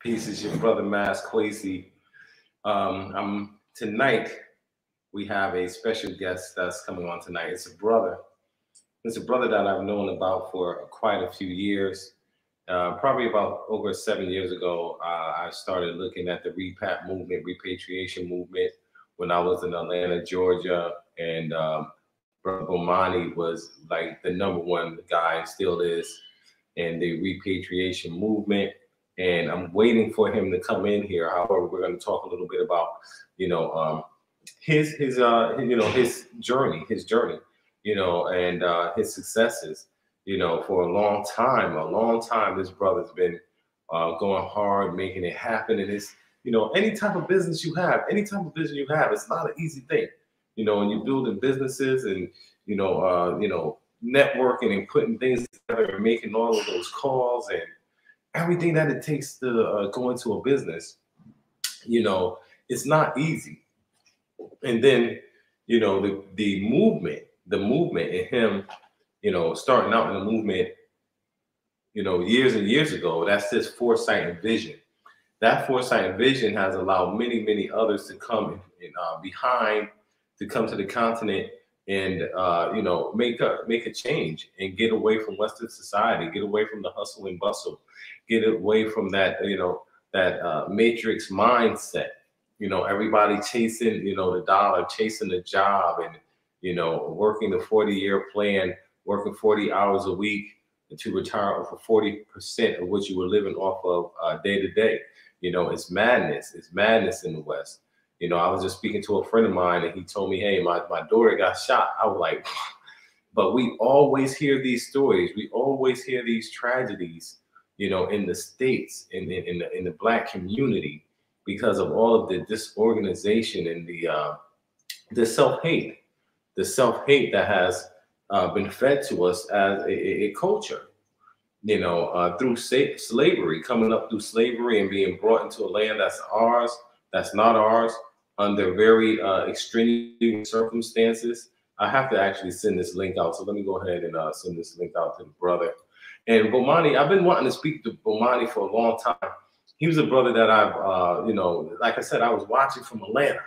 Peace is your brother Mass Kwesi. Um, tonight. We have a special guest that's coming on tonight. It's a brother. It's a brother that I've known about for quite a few years. Uh, probably about over seven years ago, uh, I started looking at the repat movement, repatriation movement, when I was in Atlanta, Georgia, and um, Brother Bomani was like the number one guy, still is, in the repatriation movement and I'm waiting for him to come in here. However, we're going to talk a little bit about, you know, um, his his uh you know his journey, his journey, you know, and uh, his successes. You know, for a long time, a long time, this brother's been uh, going hard, making it happen. And it's you know, any type of business you have, any type of business you have, it's not an easy thing. You know, when you're building businesses and you know, uh, you know, networking and putting things together and making all of those calls and everything that it takes to uh, go into a business, you know, it's not easy. And then, you know, the the movement, the movement in him, you know, starting out in the movement, you know, years and years ago, that's his foresight and vision. That foresight and vision has allowed many, many others to come in, uh, behind, to come to the continent and uh, you know make a make a change and get away from Western society, get away from the hustle and bustle, get away from that you know that uh, matrix mindset. You know, everybody chasing you know the dollar, chasing the job, and you know working the forty year plan, working forty hours a week to retire off for forty percent of what you were living off of uh, day to day. You know, it's madness. It's madness in the West. You know, I was just speaking to a friend of mine and he told me, hey, my, my daughter got shot. I was like, but we always hear these stories. We always hear these tragedies, you know, in the States, in, in, in, the, in the Black community, because of all of the disorganization and the, uh, the self-hate, the self-hate that has uh, been fed to us as a, a culture you know, uh, through slavery, coming up through slavery and being brought into a land that's ours, that's not ours, under very uh, extreme circumstances. I have to actually send this link out. So let me go ahead and uh, send this link out to the brother. And Bomani, I've been wanting to speak to Bomani for a long time. He was a brother that I've, uh, you know, like I said, I was watching from Atlanta,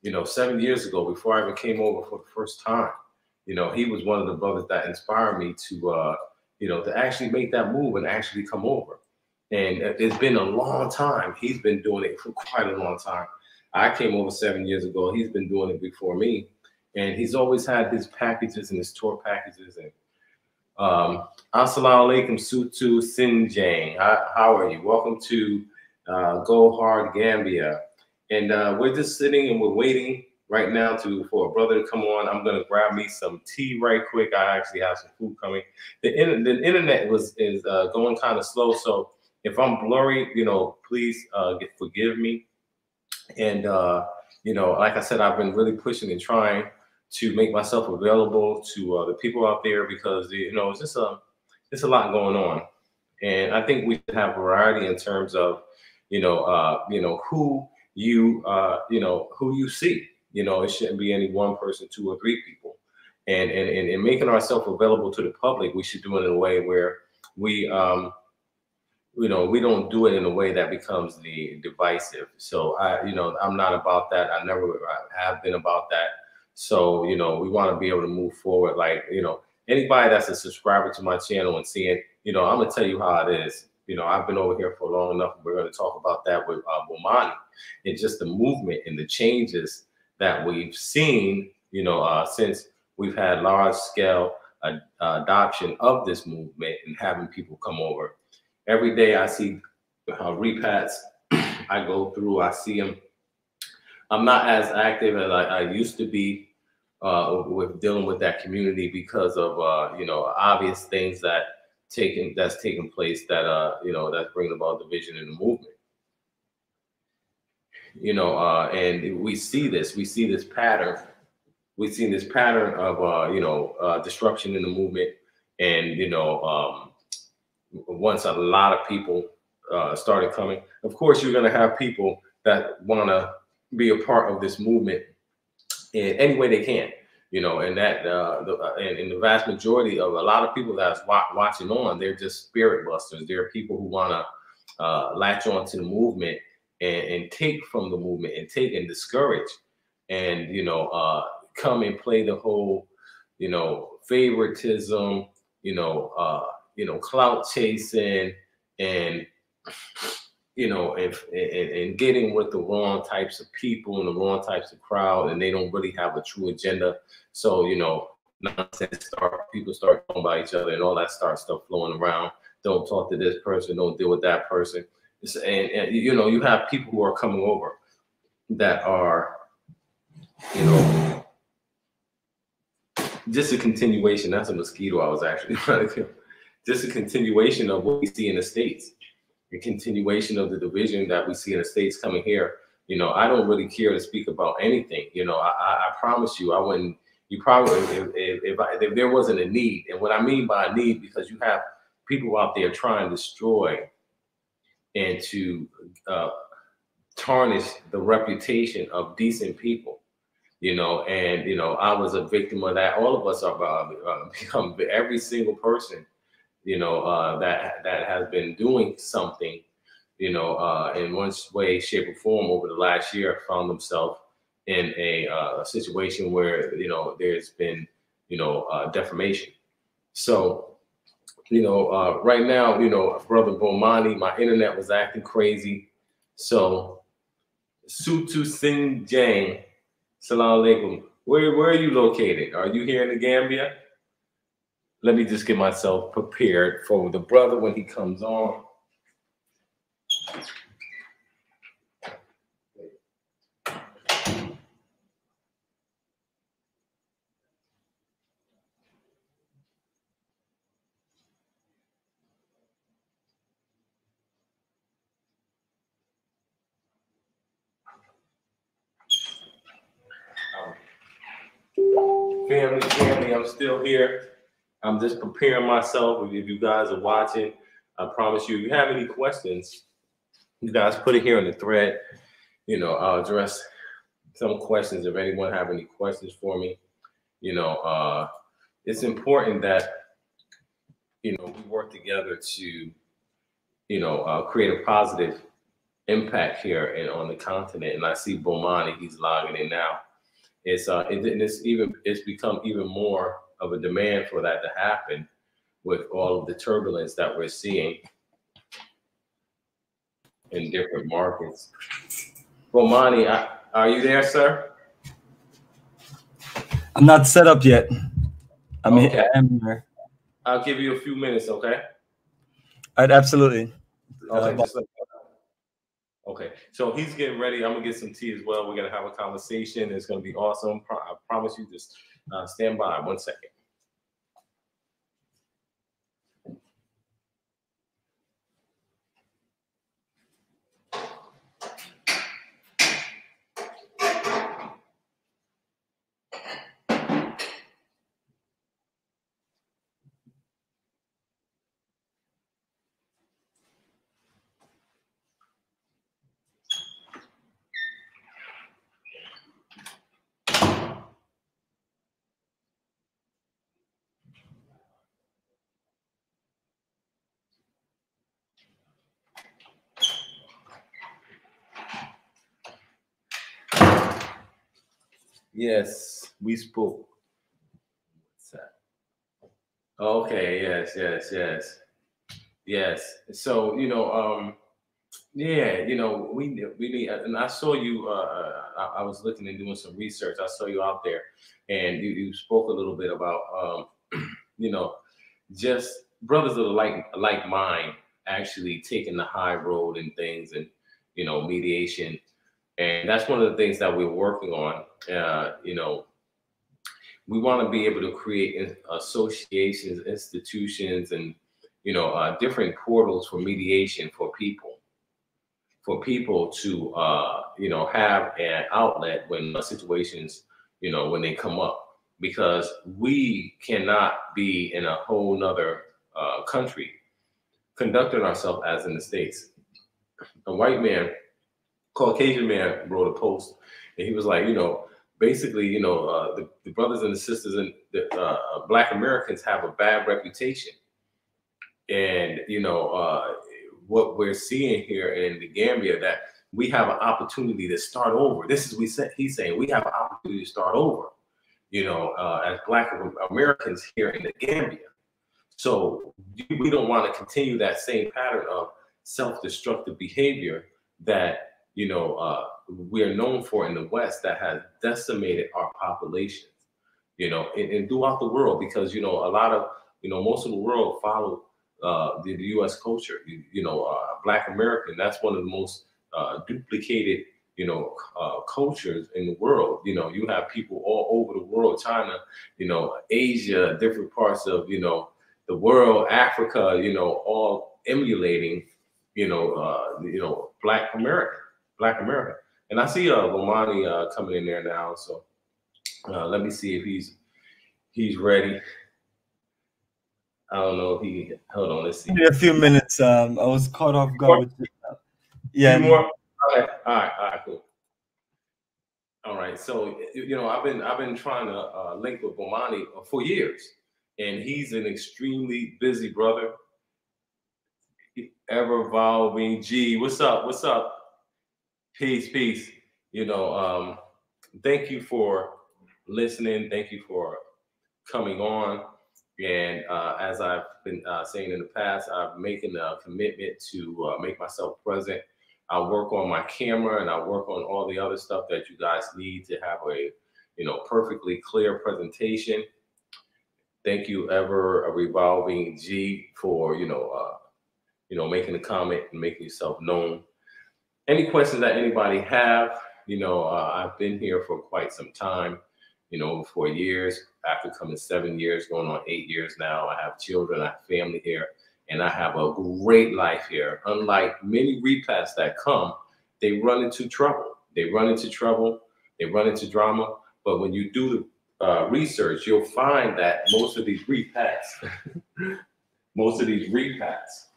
you know, seven years ago before I even came over for the first time. You know, he was one of the brothers that inspired me to, uh, you know, to actually make that move and actually come over. And it's been a long time. He's been doing it for quite a long time. I came over seven years ago. He's been doing it before me, and he's always had his packages and his tour packages. And um, Assalamu alaikum, Sutu Sinjang. How, are you? Welcome to uh, Go Hard Gambia. And uh, we're just sitting and we're waiting right now to for a brother to come on. I'm gonna grab me some tea right quick. I actually have some food coming. The, in, the internet was is uh, going kind of slow, so if I'm blurry, you know, please uh, get, forgive me. And uh, you know, like I said, I've been really pushing and trying to make myself available to uh, the people out there because you know it's just a it's a lot going on, and I think we have variety in terms of you know uh, you know who you uh, you know who you see. You know, it shouldn't be any one person, two or three people, and and and, and making ourselves available to the public, we should do it in a way where we um, you know, we don't do it in a way that becomes the divisive. So I, you know, I'm not about that. I never I have been about that. So, you know, we want to be able to move forward. Like, you know, anybody that's a subscriber to my channel and seeing, you know, I'm gonna tell you how it is. You know, I've been over here for long enough. We're going to talk about that with uh, Bomani and just the movement and the changes that we've seen, you know, uh, since we've had large scale adoption of this movement and having people come over every day I see uh, repats. I go through, I see them. I'm not as active as I, I used to be uh, with dealing with that community because of uh, you know obvious things that taking that's taking place that uh you know that's bringing about division in the movement. You know, uh, and we see this, we see this pattern. We've seen this pattern of uh, you know uh, disruption in the movement, and you know um, once a lot of people uh, started coming. Of course, you're going to have people that want to be a part of this movement in any way they can, you know, and that, uh, the, uh, and, and, the vast majority of a lot of people that's wa- watching on, they're just spirit busters. They're people who want to uh, latch on to the movement and, and take from the movement and take and discourage and you know uh, come and play the whole you know favoritism you know uh, you know clout chasing and you know and, and getting with the wrong types of people and the wrong types of crowd and they don't really have a true agenda. So you know nonsense start people start talking about each other and all that start stuff flowing around. Don't talk to this person don't deal with that person. And, and you know you have people who are coming over that are you know just a continuation. That's a mosquito i was actually trying to kill. Just a continuation of what we see in the states a continuation of the division that we see in the states coming here you know i don't really care to speak about anything you know i, I promise you i wouldn't you probably if, if, if, I, if there wasn't a need and what i mean by a need because you have people out there trying to destroy and to uh, tarnish the reputation of decent people you know and you know i was a victim of that. All of us are uh become every single person you know uh, that that has been doing something you know uh, in one way shape or form over the last year found themselves in a, uh, situation where you know there's been you know uh, defamation so you know, uh, right now, you know, brother Bomani, my internet was acting crazy. So, Sutu Singh Jang, salam alaikum. Where, where are you located? Are you here in the Gambia? Let me just get myself prepared for the brother when he comes on. Family, family, I'm still here. I'm just preparing myself. If you guys are watching, I promise you, if you have any questions, you guys put it here in the thread. You know, I'll address some questions if anyone have any questions for me. You know, uh, it's important that you know we work together to you know uh, create a positive impact here and on the continent. And I see Bomani, he's logging in now it's uh it, it's even it's become even more of a demand for that to happen with all of the turbulence that we're seeing in different markets. Bomani, are you there, sir? I'm not set up yet. I'm okay. here. I'm here. I'll give you a few minutes, okay? I'd absolutely. Okay, uh, Okay, so he's getting ready. I'm gonna get some tea as well. We're gonna have a conversation. It's gonna be awesome. I promise you. Just uh, stand by one second. Yes, we spoke. Okay, yes, yes, yes. Yes. So, you know, um, yeah, you know, we we need, and I saw you. Uh, I, I, was looking and doing some research. I saw you out there, and you, you spoke a little bit about, um, you know, just brothers of the like like mind actually taking the high road and things, and you know, mediation and that's one of the things that we're working on. Uh, you know, we want to be able to create associations, institutions, and you know, uh, different portals for mediation for people, for people to uh, you know have an outlet when situations you know when they come up, because we cannot be in a whole nother uh, country conducting ourselves as in the states. A white man Caucasian man wrote a post, and he was like, you know, basically, you know, uh, the, the, brothers and the sisters and the uh, Black Americans have a bad reputation, and you know, uh, what we're seeing here in the Gambia that we have an opportunity to start over. This is we said he's saying we have an opportunity to start over. You know, uh, as Black Americans here in the Gambia. So we don't want to continue that same pattern of self-destructive behavior that you know uh, we are known for in the West that has decimated our populations. You know, and, and throughout the world because you know a lot of you know most of the world follow uh, the, the, U.S. culture. You, you know, uh, Black American. That's one of the most uh, duplicated, you know, uh, cultures in the world. You know, you have people all over the world, China, you know, Asia, different parts of, you know, the world, Africa, you know, all emulating, you know, uh, you know, Black American, Black America. And I see uh, Bomani uh, coming in there now, so uh, let me see if he's he's ready. I don't know if he. Hold on, let's see. a few minutes. Um, I was caught off guard. Yeah. More? Okay. All right. All right. Cool. All right. So you know, I've been I've been trying to uh, link with Bomani for years, and he's an extremely busy brother. Ever evolving G. What's up? What's up? Peace, peace. You know, um, thank you for listening. Thank you for coming on. And uh, as I've been uh, saying in the past, I'm making a commitment to uh, make myself present. I work on my camera and I work on all the other stuff that you guys need to have a, you know, perfectly clear presentation. Thank you, ever a revolving G, for you know, uh, you know, making a comment and making yourself known. Any questions that anybody have, you know, uh, I've been here for quite some time you know, for years. After coming seven years, going on eight years now, I have children, I have family here, and I have a great life here. Unlike many repats that come, they run into trouble. They run into trouble, they run into drama. But when you do the uh, research, you'll find that most of these repats, most of these repats,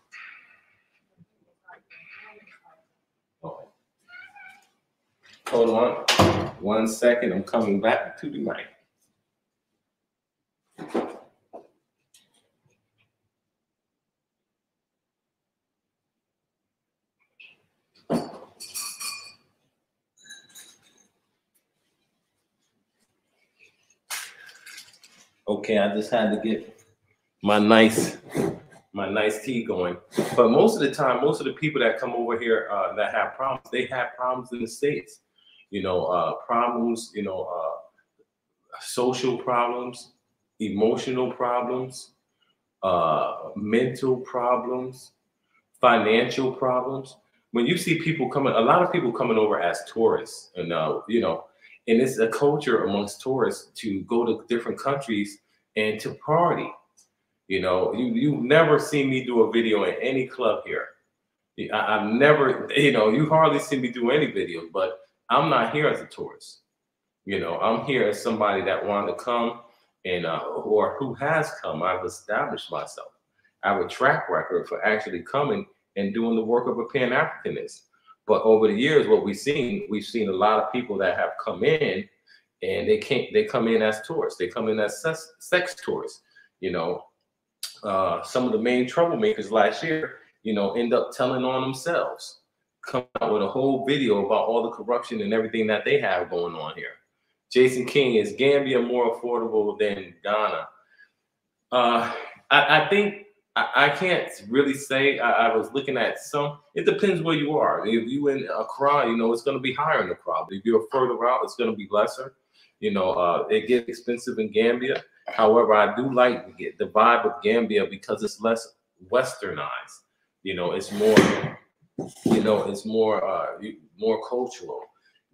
Hold on one second. I'm coming back to the mic. Okay, I just had to get my nice my nice tea going. But most of the time, most of the people that come over here uh, that have problems, they have problems in the states you know, uh, problems, you know, uh, social problems, emotional problems, uh, mental problems, financial problems. When you see people coming, a lot of people coming over as tourists, and uh, you know, and it's a culture amongst tourists to go to different countries and to party. You know, you you've never seen me do a video in any club here. I, have never, you know, you hardly see me do any videos, but I'm not here as a tourist. You know, I'm here as somebody that wanted to come and uh, or who has come. I've established myself. I have a track record for actually coming and doing the work of a Pan Africanist. But over the years, what we've seen, we've seen a lot of people that have come in and they can't they come in as tourists. They come in as sex, sex tourists. You know, uh, some of the main troublemakers last year, you know, end up telling on themselves come out with a whole video about all the corruption and everything that they have going on here. Jason King is Gambia more affordable than Ghana? Uh, I, I think I, I, can't really say. I, I, was looking at some. It depends where you are. If you in Accra, you know it's going to be higher in Accra. But if you're further out, it's going to be lesser. You know, uh, it gets expensive in Gambia. However, I do like the vibe of Gambia because it's less westernized. You know, it's more you know, it's more uh more cultural.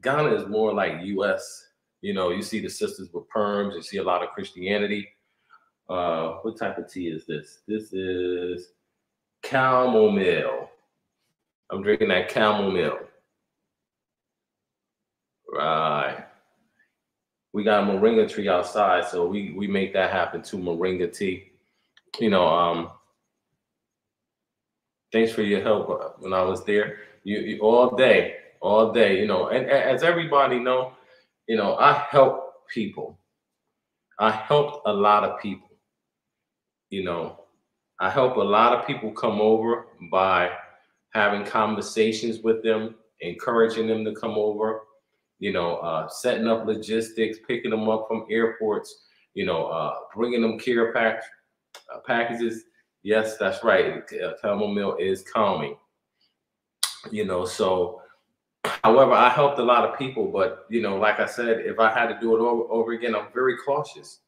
Ghana is more like U.S. You know, you see the sisters with perms. You see a lot of Christianity. Uh, what type of tea is this? This is chamomile. I'm drinking that chamomile. Right. We got a moringa tree outside, so we we make that happen to moringa tea. You know, um, thanks for your help uh, when I was there. You, you, all day, all day, you know, and, and as everybody know, you know, I help people. I helped a lot of people. You know, I help a lot of people come over by having conversations with them, encouraging them to come over, you know, uh, setting up logistics, picking them up from airports, you know, uh, bringing them care pack, uh, packages. Yes, that's right. Uh, chamomile is calming. You know, so however, I helped a lot of people, but you know, like I said, if I had to do it over, over again, I'm very cautious,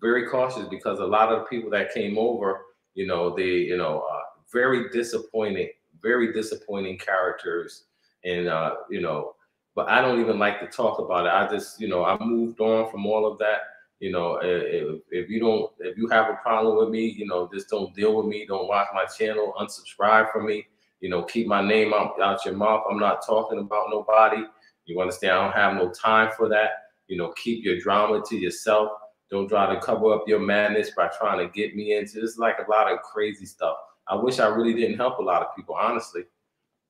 very cautious because a lot of the people that came over, you know, they, you know, uh, very disappointing, very disappointing characters, and uh, you know, but I don't even like to talk about it. I just, you know, I moved on from all of that. You know, if, if you don't, if you have a problem with me, you know, just don't deal with me. Don't watch my channel. Unsubscribe from me. You know, keep my name out, out your mouth. I'm not talking about nobody. You understand? I don't have no time for that. You know, keep your drama to yourself. Don't try to cover up your madness by trying to get me into this. Like a lot of crazy stuff. I wish I really didn't help a lot of people, honestly.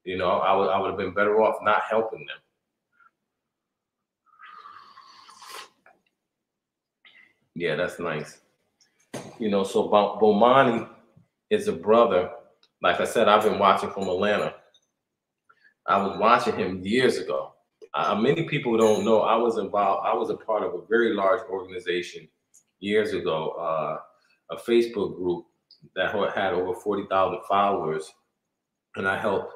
You know, I would I would have been better off not helping them. Yeah, that's nice. You know, so Bomani is a brother. Like I said, I've been watching from Atlanta. I was watching him years ago. Uh, many people don't know I was involved. I was a part of a very large organization years ago, uh, a Facebook group that had over 40,000 followers. And I helped,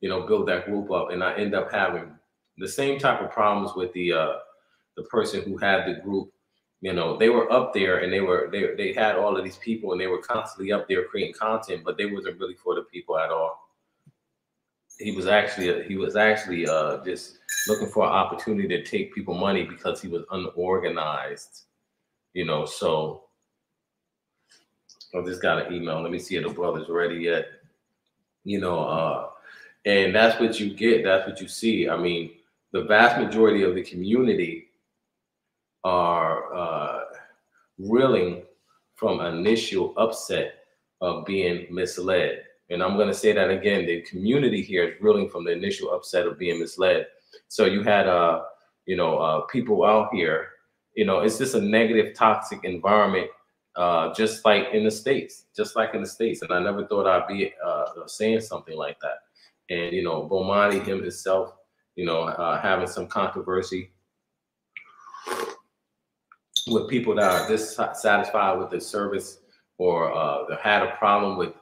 you know, build that group up. And I end up having the same type of problems with the uh, the person who had the group. You know, they were up there and they were they they had all of these people and they were constantly up there creating content, but they wasn't really for the people at all. He was actually he was actually uh, just looking for an opportunity to take people money because he was unorganized. You know, so I just got an email. Let me see if the brother's ready yet. You know, uh, and that's what you get. That's what you see. I mean, the vast majority of the community are reeling from initial upset of being misled. And I'm going to say that again. The community here is reeling from the initial upset of being misled. So you had, uh, you know, uh, people out here. You know, it's just a negative, toxic environment uh, just like in the states, just like in the states. And I never thought I'd be uh, saying something like that. And you know, Bomani him himself, you know, uh, having some controversy with people that are dissatisfied with the service or uh, had a problem with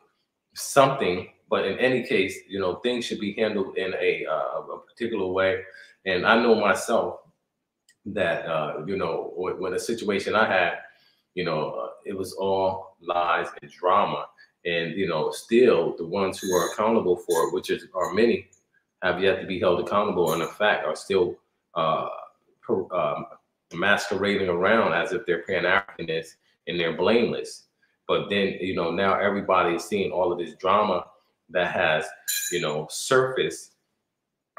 something. But in any case, you know, things should be handled in a, uh, a particular way. And I know myself that uh, you know when a situation I had you know, uh, it was all lies and drama. And, you know, still the ones who are accountable for it, which is, are many, have yet to be held accountable and in fact are still uh, um, masquerading around as if they're Pan-Africanists and they're blameless. But then, you know, now everybody is seeing all of this drama that has, you know, surfaced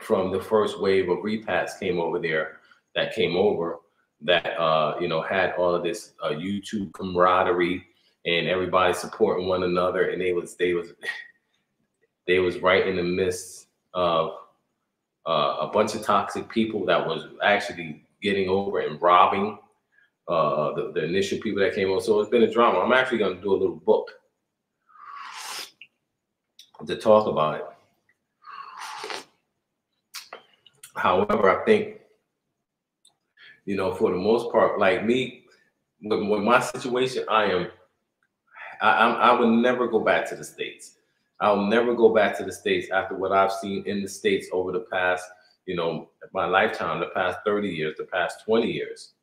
from the first wave of repats came over there that came over that uh, you know had all of this uh, YouTube camaraderie and everybody supporting one another, and they was they was they was right in the midst of uh, a bunch of toxic people that was actually getting over and robbing uh, the, the initial people that came over. So it's been a drama. I'm actually going to do a little book to talk about it. However, I think you know, for the most part, like me, with, with my situation, I am, I, I, I would never go back to the States. I'll never go back to the States after what I've seen in the States over the past, you know, my lifetime, the past 30 years, the past 20 years.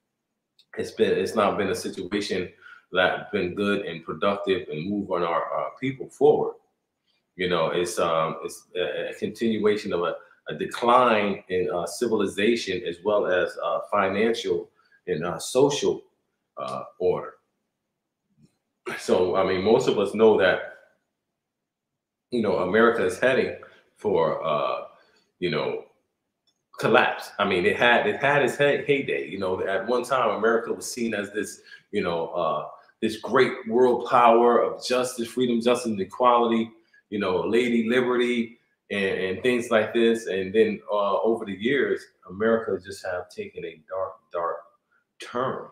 It's been, it's not been a situation that been good and productive and move on our, our people forward. You know, it's um, it's a, a continuation of a, a decline in uh, civilization as well as uh, financial and uh, social uh, order. So, I mean, most of us know that, you know, America is heading for, uh, you know, collapse. I mean, it had it had its heyday. You know, at one time, America was seen as this, you know, uh, this great world power of justice, freedom, justice, and equality. You know, Lady Liberty, and, and things like this. And then uh, over the years, America just have taken a dark, dark turn,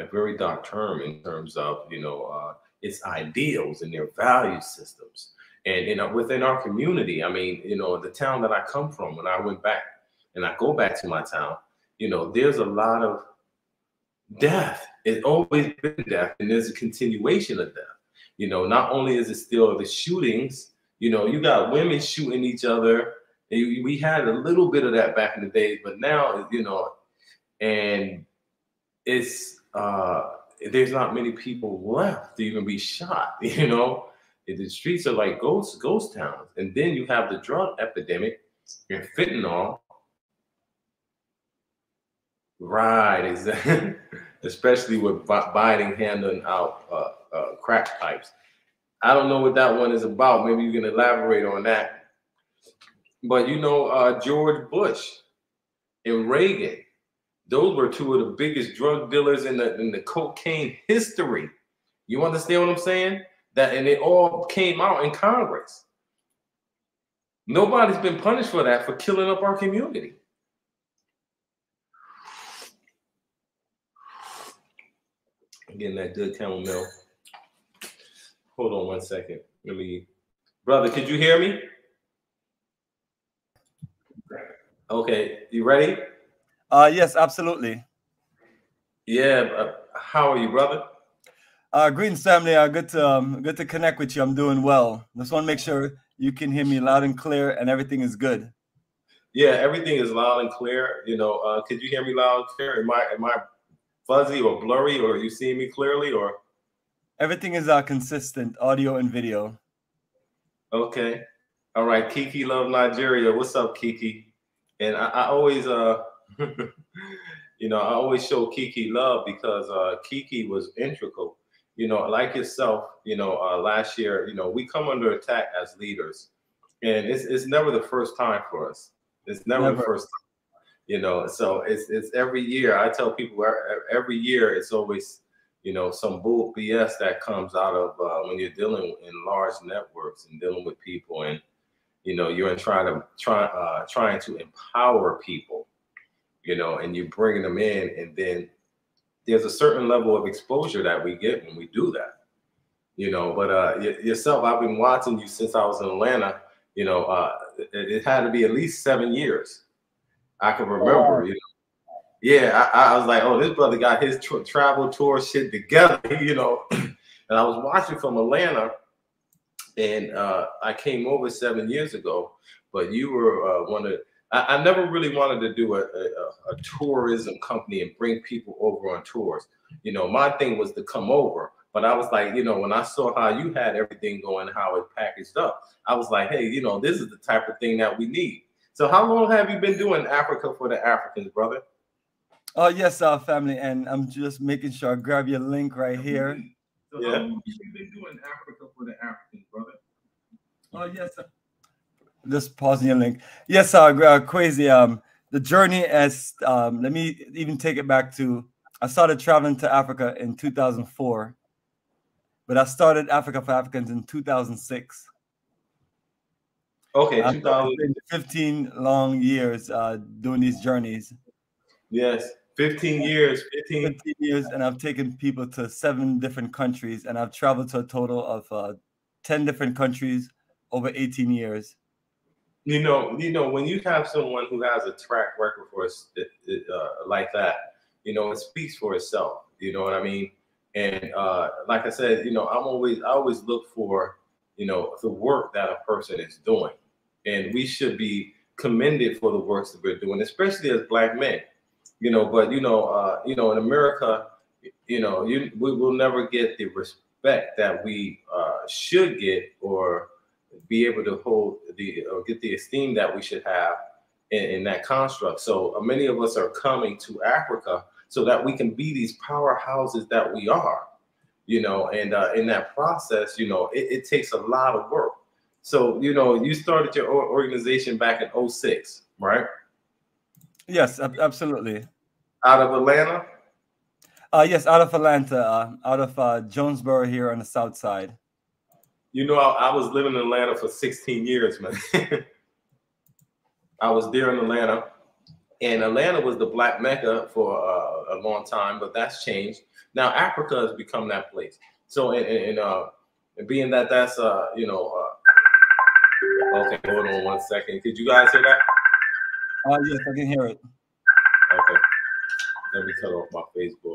a very dark turn in terms of you know uh, its ideals and their value systems. And you know, within our community, I mean, you know, the town that I come from, when I went back and I go back to my town, you know, there's a lot of death. It's always been death, and there's a continuation of death. You know, not only is it still the shootings, you know, you got women shooting each other. We had a little bit of that back in the days, but now, you know, and it's uh there's not many people left to even be shot, you know. The streets are like ghost ghost towns. And then you have the drug epidemic and fentanyl. Right, exactly. Especially with Biden handing out uh, uh, crack pipes. I don't know what that one is about. Maybe you can elaborate on that. But you know, uh, George Bush and Reagan, those were two of the biggest drug dealers in the in the cocaine history. You understand what I'm saying? That and it all came out in Congress. Nobody's been punished for that for killing up our community. Getting that good chamomile. Hold on one second. Let me, brother, could you hear me? Okay, you ready? Uh, yes, absolutely. Yeah. Uh, how are you, brother? Uh, greetings, family. Uh, good to um, good to connect with you. I'm doing well. Just want to make sure you can hear me loud and clear, and everything is good. Yeah, everything is loud and clear. You know, uh, could you hear me loud and clear? Am I am I fuzzy or blurry, or are you seeing me clearly, or? Everything is uh, consistent, audio and video. Okay. All right. Kiki Love Nigeria. What's up, Kiki? And I, I always uh you know, I always show Kiki love because uh, Kiki was integral. You know, like yourself, you know, uh, last year, you know, we come under attack as leaders, and it's it's never the first time for us. It's never, never. the first time, you know. So it's it's every year. I tell people every year it's always you know some bull BS that comes out of uh, when you're dealing in large networks and dealing with people, and you know you're in trying to try uh, trying to empower people you know, and you're bringing them in, and then there's a certain level of exposure that we get when we do that, you know. But uh, yourself, I've been watching you since I was in Atlanta. You know, uh, it, it had to be at least seven years. I can remember, you know. Yeah, I, I was like, oh, this brother got his tra travel tour shit together, you know. and I was watching from Atlanta, and uh, I came over seven years ago. But you were uh, one of I, I never really wanted to do a, a, a tourism company and bring people over on tours. You know, my thing was to come over. But I was like, you know, when I saw how you had everything going, how it packaged up, I was like, hey, you know, this is the type of thing that we need. So how long have you been doing Africa for the Africans, brother? Oh yes, our family, and I'm just making sure I grab your link right here. So yeah. how long have you been doing Africa for the Africans, brother? Oh yes, sir just pausing your link. Yes, uh, uh crazy. Um, the journey as um, let me even take it back to I started traveling to Africa in 2004, but I started Africa for Africans in 2006. Okay, 2015 long years uh, doing these journeys. Yes, 15 years, 15. 15 years, and I've taken people to seven different countries, and I've traveled to a total of uh, 10 different countries over 18 years you know, you know, when you have someone who has a track record for us uh, like that, you know, it speaks for itself. You know what I mean? And uh, like I said, you know, I'm always I always look for you know the work that a person is doing, and we should be commended for the works that we're doing, especially as black men. You know, but you know, uh, you know, in America, you know, you we will never get the respect that we uh, should get or be able to hold the or get the esteem that we should have in, in that construct. So uh, many of us are coming to Africa so that we can be these powerhouses that we are, you know. And uh, in that process, you know, it, it, takes a lot of work. So you know, you started your organization back in 06, right? Yes, absolutely. Out of Atlanta. Uh, yes, out of Atlanta, uh, out of uh, Jonesboro here on the south side. You know, I, I was living in Atlanta for 16 years, man. I was there in Atlanta, and Atlanta was the black mecca for uh, a long time, but that's changed. Now Africa has become that place. So, and, and uh, being that that's uh, you know, uh, Okay, hold on one second. Could you guys hear that? Uh, yes, I can hear it. Okay. Let me cut off my Facebook.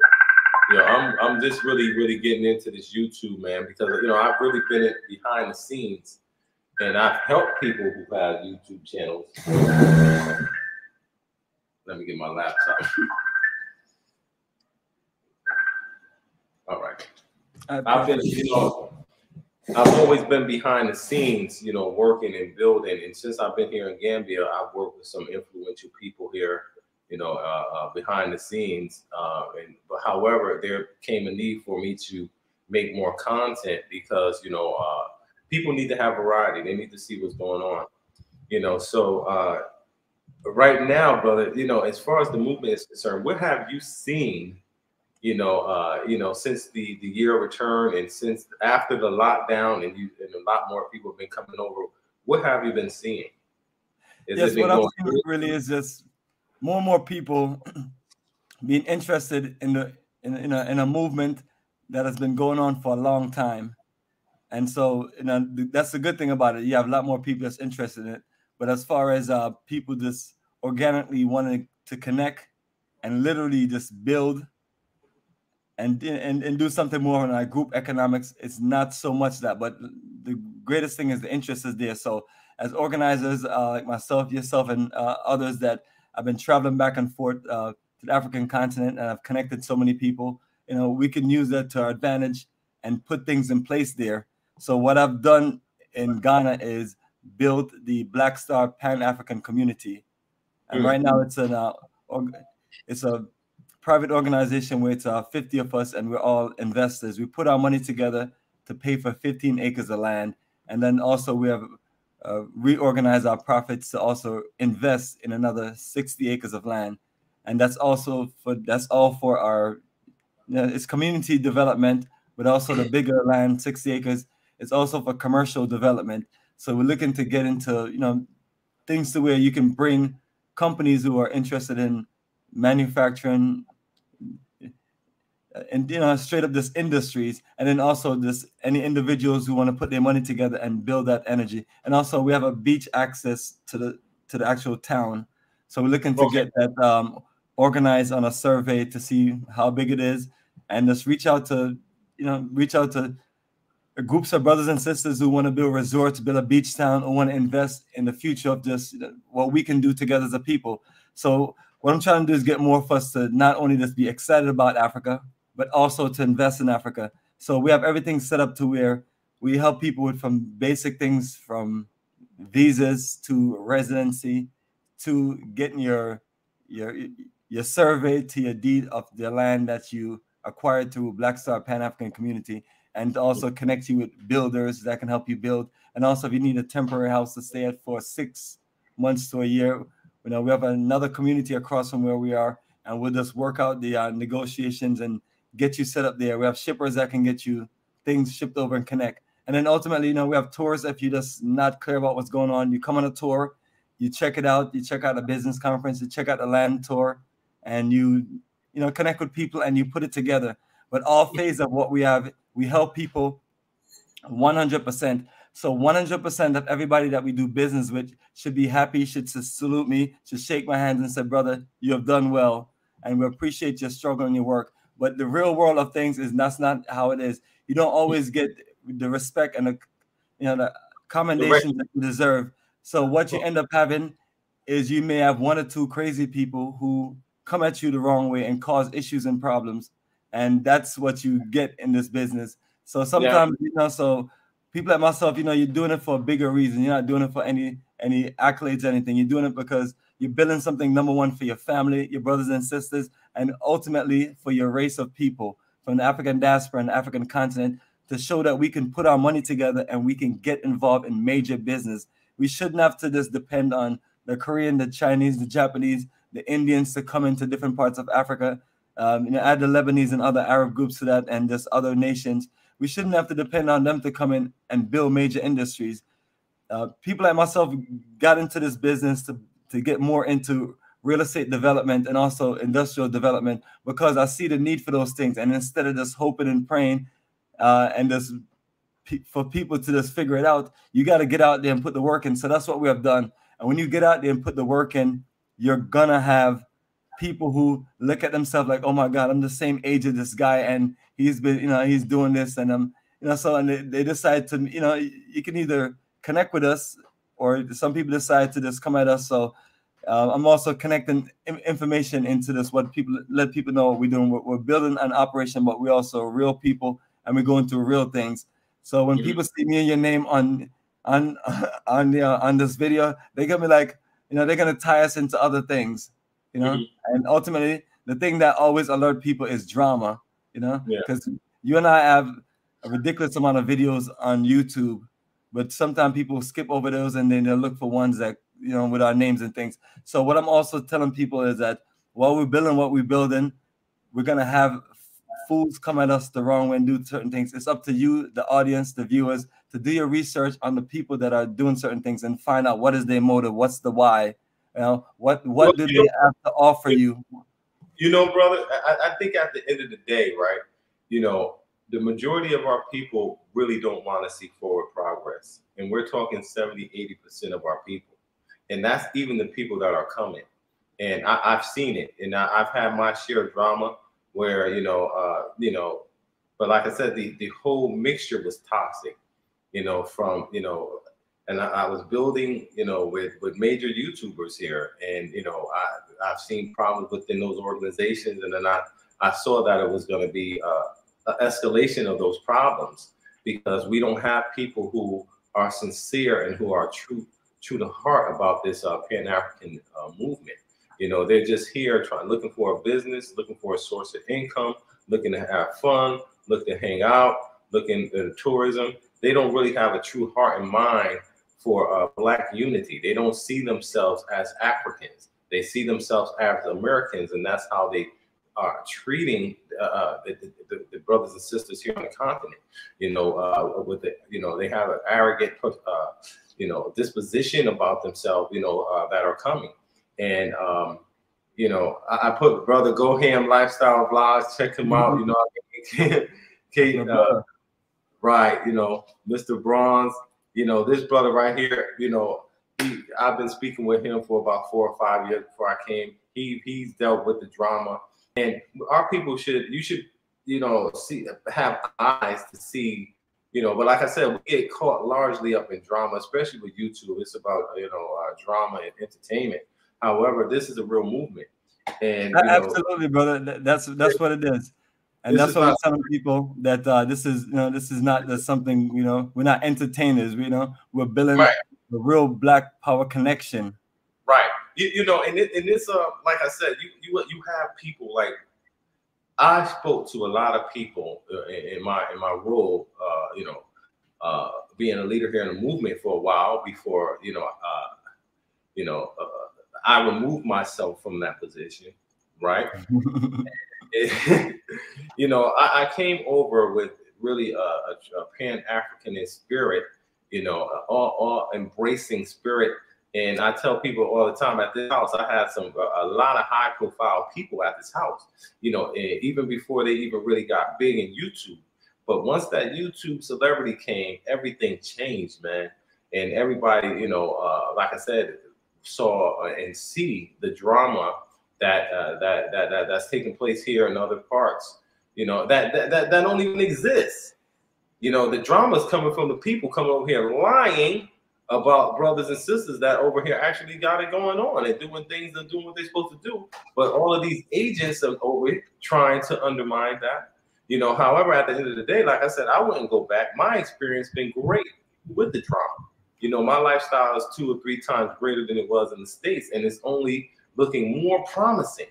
You know, I'm I'm just really, really getting into this YouTube, man, because you know, I've really been behind the scenes and I've helped people who have YouTube channels. Let me get my laptop. All right. I've been, you know, I've always been behind the scenes, you know, working and building. And since I've been here in Gambia, I've worked with some influential people here, you know, uh, uh, behind the scenes. Uh, and but however, there came a need for me to make more content because you know uh, people need to have variety. They need to see what's going on, you know. So uh, right now, brother, you know, as far as the movement is concerned, what have you seen? You know, uh, you know, since the the year of return and since after the lockdown, and you and a lot more people have been coming over. What have you been seeing? Is yes, what I'm seeing really is just more and more people being interested in the in, in a in a movement that has been going on for a long time, and so you know that's the good thing about it. You have a lot more people that's interested in it. But as far as uh, people just organically wanting to connect and literally just build and and and do something more on our group economics. It's not so much that, but the greatest thing is the interest is there. So as organizers uh, like myself, yourself, and uh, others that I've been traveling back and forth uh, to the African continent, and I've connected so many people. You know, we can use that to our advantage and put things in place there. So what I've done in Ghana is build the Black Star Pan African community, and right now it's an uh, it's a private organization where it's uh, 50 of us and we're all investors. We put our money together to pay for 15 acres of land. And then also we have uh, reorganized our profits to also invest in another 60 acres of land. And that's also for, that's all for our, you know, it's community development, but also the bigger land, 60 acres. It's also for commercial development. So we're looking to get into, you know, things to where you can bring companies who are interested in manufacturing and you know straight up this industries and then also this any individuals who want to put their money together and build that energy. And also we have a beach access to the to the actual town. So we're looking to okay. get that um, organized on a survey to see how big it is and just reach out to you know reach out to groups of brothers and sisters who want to build resorts build a beach town or want to invest in the future of just what we can do together as a people. So what i'm trying to do is get more of us to not only just be excited about africa but also to invest in Africa. So we have everything set up to where we help people with from basic things from visas to residency to getting your your your survey to your deed of the land that you acquired through Black Star Pan African community, and also connect you with builders that can help you build. And also, if you need a temporary house to stay at for six months to a year, you know we have another community across from where we are, and we'll just work out the uh, negotiations and get you set up there. We have shippers that can get you things shipped over and connect. And then ultimately, you know, we have tours if you're just not clear about what's going on. You come on a tour, you check it out, you check out a business conference, you check out the land tour, and you, you know, connect with people and you put it together. But all phase of what we have, we help people 100%. So 100% of everybody that we do business with should be happy, should salute me, should shake my hands and say, brother, you have done well. And we appreciate your struggle and your work. But the real world of things is that's not how it is. You don't always get the respect and the you know the commendations that you deserve. So what you end up having is you may have one or two crazy people who come at you the wrong way and cause issues and problems. And that's what you get in this business. So sometimes, yeah. you know, so people like myself, you know, you're doing it for a bigger reason. You're not doing it for any any accolades, or anything. You're doing it because you're building something number one for your family, your brothers and sisters, and ultimately for your race of people from the African diaspora and the African continent to show that we can put our money together and we can get involved in major business. We shouldn't have to just depend on the Korean, the Chinese, the Japanese, the Indians to come into different parts of Africa. Um, you know, add the Lebanese and other Arab groups to that, and just other nations. We shouldn't have to depend on them to come in and build major industries. Uh, people like myself got into this business to to get more into real estate development and also industrial development because I see the need for those things. And instead of just hoping and praying uh, and just pe- for people to just figure it out, you got to get out there and put the work in. So that's what we have done. And when you get out there and put the work in, you're gonna have people who look at themselves like, oh my God, I'm the same age as this guy, and he's been, you know, he's doing this, and um, you know, so and they, they decide to, you know, you can either connect with us or some people decide to just come at us. So uh, I'm also connecting information into this, what people let people know what we're doing. We're, we're, building an operation, but we're also real people and we're going through real things. So when mm-hmm. people see me and your name on on on the uh, on this video, they're gonna be like, you know, they're gonna tie us into other things, you know. Mm-hmm. And ultimately, the thing that always alert people is drama, you know, because yeah. you and I have a ridiculous amount of videos on YouTube, but sometimes people skip over those and then they look for ones that you know with our names and things. So what I'm also telling people is that while we're building what we're building, we're gonna have fools come at us the wrong way and do certain things. It's up to you, the audience, the viewers, to do your research on the people that are doing certain things and find out what is their motive, what's the why, you know, what what well, do they know, have to offer you. You know, brother, I, I think at the end of the day, right? You know, the majority of our people really don't want to see forward progress. And we're talking 70, 80% of our people. And that's even the people that are coming. And I, have seen it. And I, have had my share of drama where, you know, uh, you know, but like I said, the, the whole mixture was toxic, you know, from, you know, and I, I, was building, you know, with with major YouTubers here, and you know, I I've seen problems within those organizations, and then I I saw that it was going to be uh, escalation of those problems because we don't have people who are sincere and who are true true to heart about this uh, Pan African uh, movement. You know, they're just here trying looking for a business, looking for a source of income, looking to have fun, looking to hang out, looking at tourism. They don't really have a true heart and mind for uh, Black unity. They don't see themselves as Africans. They see themselves as Americans, and that's how they are treating uh, uh, the, the, the, brothers and sisters here on the continent. You know, uh, with the, you know, they have an arrogant, uh, you know, disposition about themselves. You know, uh, that are coming, and um, you know, I, I, put brother Go Ham lifestyle vlogs. Check him out. You know, Kate, right? You know, Mr. Bronze. You know, this brother right here. You know, he, I've been speaking with him for about four or five years before I came. He he's dealt with the drama and our people should you should you know see have eyes to see you know but like i said we get caught largely up in drama especially with youtube. It's about you know uh, drama and entertainment. However this is a real movement. And absolutely know, brother. That's that's what it is. And that's what i'm telling people that uh, this is you know this is not just something you know we're not entertainers you know. We're building right. the real black power connection you, you know, and it, and this uh, like I said, you you you have people like I spoke to a lot of people uh, in, in my in my role, uh, you know, uh, being a leader here in the movement for a while before you know, uh, you know, uh, I removed myself from that position, right? you know, I, I, came over with really a, a, a pan Africanist spirit, you know, all, all embracing spirit and I tell people all the time at this house, I had some a lot of high profile people at this house, you know, even before they even really got big in YouTube. But once that YouTube celebrity came, everything changed, man. And everybody, you know, uh, like I said, saw and see the drama that, uh, that that that that's taking place here in other parts. You know, that that that, that don't even exist. You know, the drama is coming from the people coming over here lying about brothers and sisters that over here actually got it going on and doing things and doing what they're supposed to do. But all of these agents are over trying to undermine that. You know, however, at the end of the day, like I said, I wouldn't go back. My experience been great with the drama. You know, my lifestyle is two or three times greater than it was in the States, and it's only looking more promising.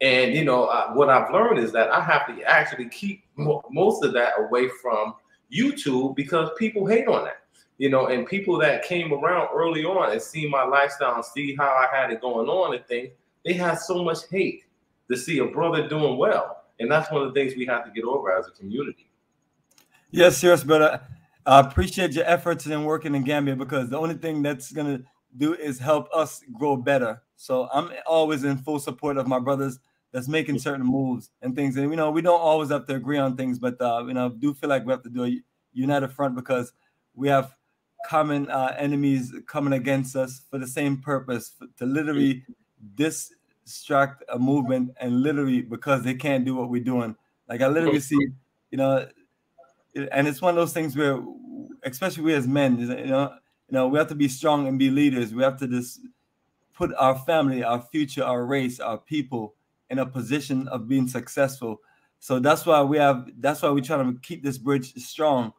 And, you know, uh, what I've learned is that I have to actually keep most of that away from YouTube because people hate on that you know, and people that came around early on and see my lifestyle and see how I had it going on and things, they had so much hate to see a brother doing well. And that's one of the things we have to get over as a community. Yes, yes, brother. I appreciate your efforts in working in Gambia because the only thing that's gonna do is help us grow better. So I'm always in full support of my brothers that's making certain moves and things. And you know, we don't always have to agree on things, but uh, you know, do feel like we have to do a united front because we have common uh, enemies coming against us for the same purpose to literally distract a movement and literally because they can't do what we're doing. Like I literally see, you know, and it's one of those things where, especially we as men, you know, you know, we have to be strong and be leaders. We have to just put our family, our future, our race, our people in a position of being successful. So that's why we have. That's why we try to keep this bridge strong,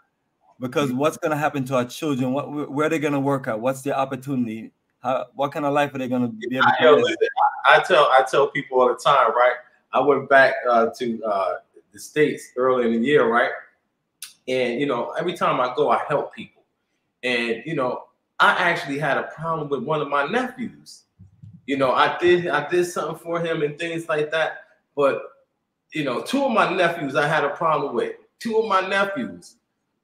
because what's going to happen to our children? What where are they going to work at? What's their opportunity? How, what kind of life are they going to be able to? live? I tell I tell people all the time, right? I went back uh, to uh, the states early in the year, right? And you know, every time I go, I help people, and you know, I actually had a problem with one of my nephews. You know, I did I did something for him and things like that, but you know, two of my nephews I had a problem with. Two of my nephews.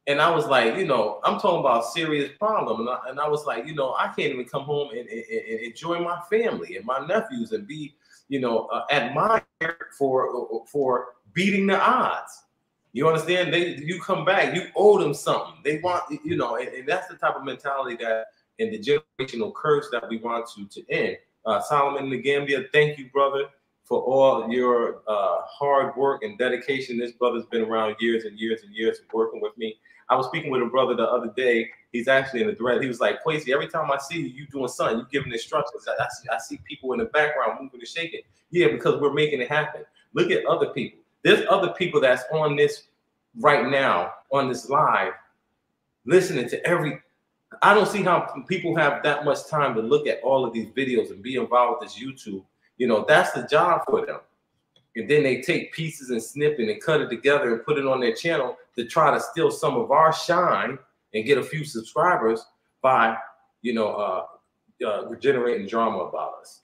And I was like, you know, I'm talking about serious problem. And I, and I was like, you know, I can't even come home and, and, and enjoy my family and my nephews and be, you know, uh, admired for for beating the odds. You understand? They you come back, you owe them something. They want, you know, and, and that's the type of mentality that and the generational curse that we want to to end. Uh, Solomon the Gambia, thank you, brother, for all your uh, hard work and dedication. This brother's been around years and years and years working with me. I was speaking with a brother the other day. He's actually in the thread. He was like, Kwesi, every time I see you, you doing something, you giving instructions. I, I, see, I see people in the background moving and shaking. Yeah, because we're making it happen. Look at other people. There's other people that's on this right now, on this live, listening to every. I don't see how people have that much time to look at all of these videos and be involved with this YouTube. You know, that's the job for them. And then they take pieces and snip it and cut it together and put it on their channel to try to steal some of our shine and get a few subscribers by, you know, uh, uh generating drama about us.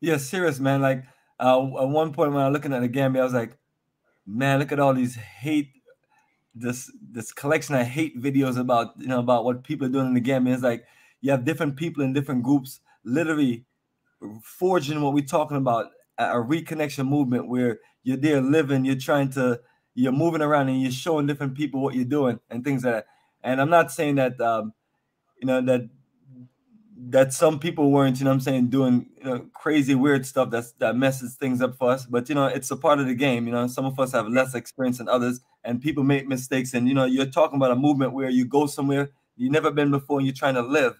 Yeah, serious man. Like uh, at one point when I was looking at the Gambia, I was like, man, look at all these hate, this this collection of hate videos about you know about what people are doing in the Gambia. It's like you have different people in different groups, literally forging what we're talking about, a reconnection movement where you're there living, you're trying to, you're moving around and you're showing different people what you're doing and things like that. And I'm not saying that, um, you know, that that some people weren't, you know I'm saying, doing you know, crazy weird stuff that's that messes things up for us. But you know, it's a part of the game. You know, some of us have less experience than others, and people make mistakes. And you know, you're talking about a movement where you go somewhere you've never been before and you're trying to live.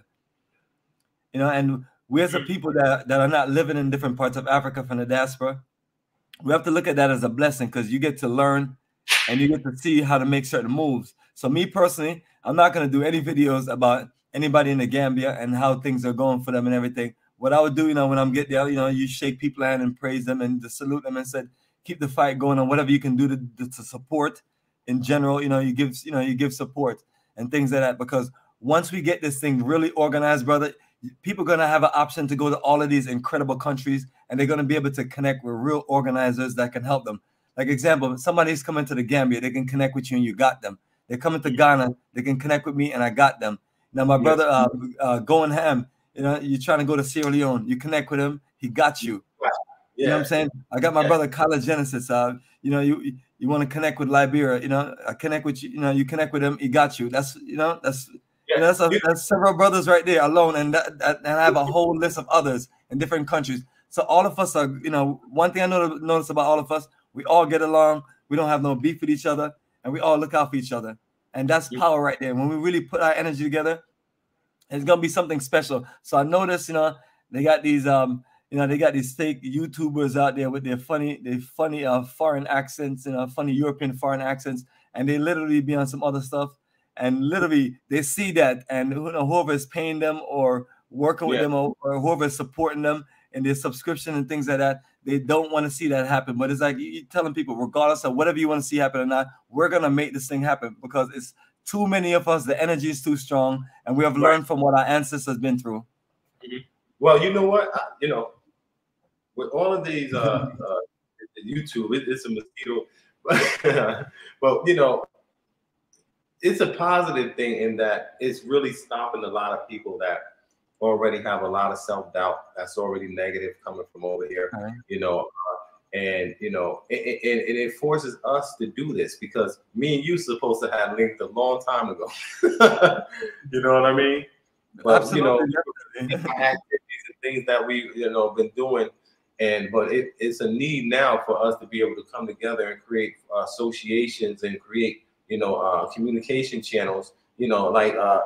You know, and we as a mm-hmm. people that, that are not living in different parts of Africa from the diaspora, we have to look at that as a blessing because you get to learn and you get to see how to make certain moves. So me personally, I'm not going to do any videos about anybody in the Gambia and how things are going for them and everything. What I would do, you know, when I'm get there, you know, you shake people hand and praise them and just salute them and said, keep the fight going on whatever you can do to, to support in general. You know, you give, you know, you give support and things like that because once we get this thing really organized, brother, people are going to have an option to go to all of these incredible countries and they're going to be able to connect with real organizers that can help them. Like example, somebody's coming to the Gambia, they can connect with you and you got them. They're coming to Ghana, they can connect with me and I got them. Now my brother uh, uh going ham, you know, you're trying to go to Sierra Leone, you connect with him, he got you. Yeah. You know what I'm saying? I got my yeah. brother Kala Genesis. Uh, you know, you you want to connect with Liberia, you know, I connect with you, you know, you connect with him, he got you. That's you know, that's yeah. that's, a, that's several brothers right there alone, and that, that, and I have a whole list of others in different countries. So all of us are, you know, one thing I notice about all of us, we all get along. We don't have no beef with each other, and we all look out for each other, and that's power right there. When we really put our energy together, it's gonna be something special. So I noticed, you know, they got these, um, you know, they got these fake YouTubers out there with their funny, their funny uh, foreign accents, you know, funny European foreign accents, and they literally be on some other stuff and literally they see that and whoever is paying them or working with yeah. them or, or whoever is supporting them in their subscription and things like that they don't want to see that happen. But it's like you're telling people regardless of whatever you want to see happen or not we're going to make this thing happen because it's too many of us the energy is too strong and we have learned from what our ancestors have been through. Mm-hmm. well you know what? You know with all of these uh, uh youtube it, it's a mosquito. But you know it's a positive thing in that it's really stopping a lot of people that already have a lot of self doubt that's already negative coming from over here. You know, uh, and you know, it, it, it, forces us to do this because me and you supposed to have linked a long time ago. you know what I mean? But Absolutely. you know, activities and things that we you know been doing, and but it, it's a need now for us to be able to come together and create associations and create you know uh, communication channels. You know, like uh,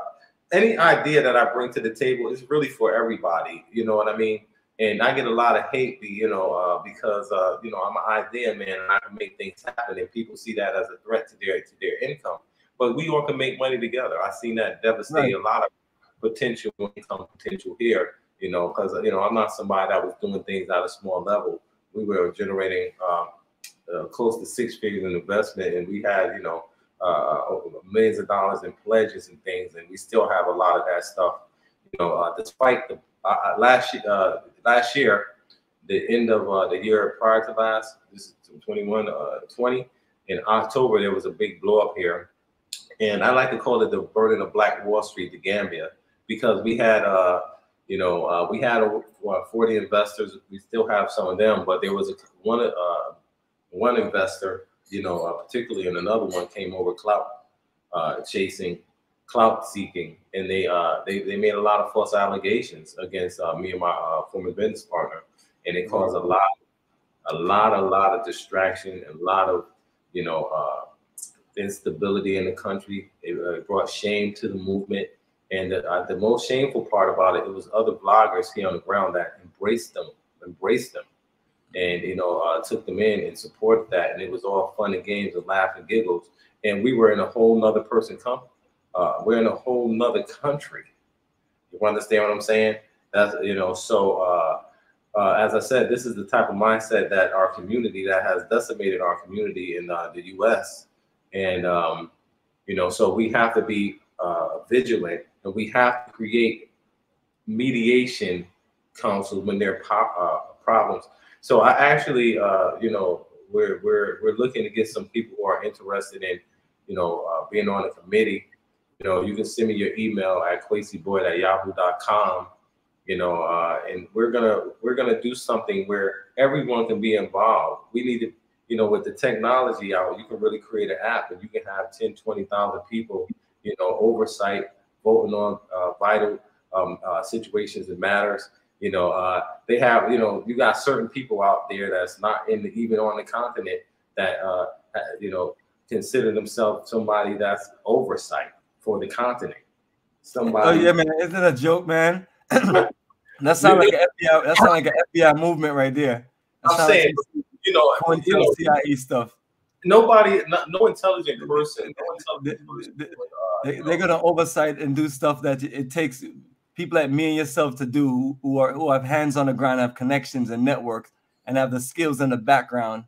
any idea that I bring to the table is really for everybody. You know what I mean? and I get a lot of hate, you know, uh, because uh, you know I'm an idea man and I can make things happen, and people see that as a threat to their to their income. But we all can make money together. I've seen that devastate right. a lot of potential income potential here, you know, because you know I'm not somebody that was doing things at a small level. We were generating um, uh, close to six figures in investment, and we had you know uh, millions of dollars in pledges and things, and we still have a lot of that stuff. You know, uh, despite the uh, uh, last uh, last year, the end of uh, the year prior to last, this is 21, uh, 20, in October, there was a big blow up here. And I like to call it the burden of Black Wall Street, the Gambia, because we had, you know, we had a, what, 40 investors. We still have some of them, but there was a, one, one investor, you know, uh, particularly, and another one came over clout uh, chasing clout seeking, and they uh they, they made a lot of false allegations against uh, me and my uh, former business partner, and it caused a lot, a lot, a lot of distraction, a lot of you know uh, instability in the country. It brought shame to the movement, and the, the most shameful part about it, it was other bloggers here on the ground that embraced them, embraced them, and you know uh, took them in and supported that, and it was all fun and games and laugh and giggles, and we were in a whole nother person company uh, we're in a whole nother country. You understand what I'm saying? That's you know. So uh, uh, as I said, this is the type of mindset that our community that has decimated our community in uh, the U.S. And um, you know, so we have to be uh, vigilant, and we have to create mediation councils when there are uh, problems. So I actually, uh, you know, we're we're we're looking to get some people who are interested in, you know, uh, being on a committee you know, you can send me your email at quasyboyd at yahoo.com, you know, uh, and we're gonna we're gonna do something where everyone can be involved. We need to, you know, with the technology out, you can really create an app and you can have 10, 20,000 people, you know, oversight, voting on uh, vital um, uh, situations and matters. You know, uh, they have, you know, you got certain people out there that's not in the, even on the continent that, uh, you know, consider themselves somebody that's oversight for the continent. Somebody. Oh yeah, man! Isn't it a joke, man? that sounds like an FBI. That sounds like an FBI movement right there. That I'm saying, like you know, you know, CIA stuff. Nobody, not, no intelligent person, no intelligent person they, uh, are gonna oversight and do stuff that it takes people like me and yourself to do who are who have hands on the ground, have connections and networks, and have the skills in the background.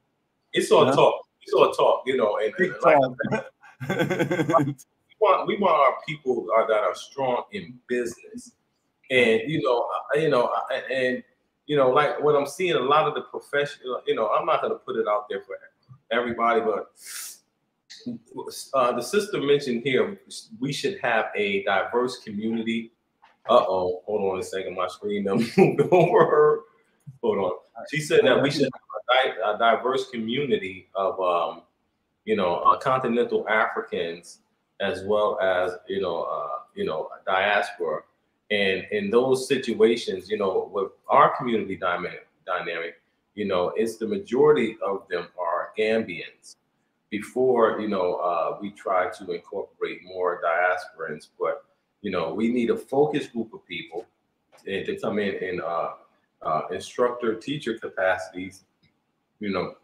It's all you know? talk. It's all talk, you know. And, and like, want we want our people are, that are strong in business, and you know, you know, and you know, like what I'm seeing, a lot of the professional, you know, I'm not going to put it out there for everybody, but uh, the sister mentioned here we should have a diverse community. Uh oh, hold on a second, my screen moved over. Hold on. She said that we should have a, diverse community of, um, you know, uh, continental Africans as well as you know uh, you know diaspora and in those situations you know with our community dynamic dynamic you know it's the majority of them are gambians before you know uh, we try to incorporate more diasporans but you know we need a focus group of people to, to come in in uh, uh, instructor teacher capacities you know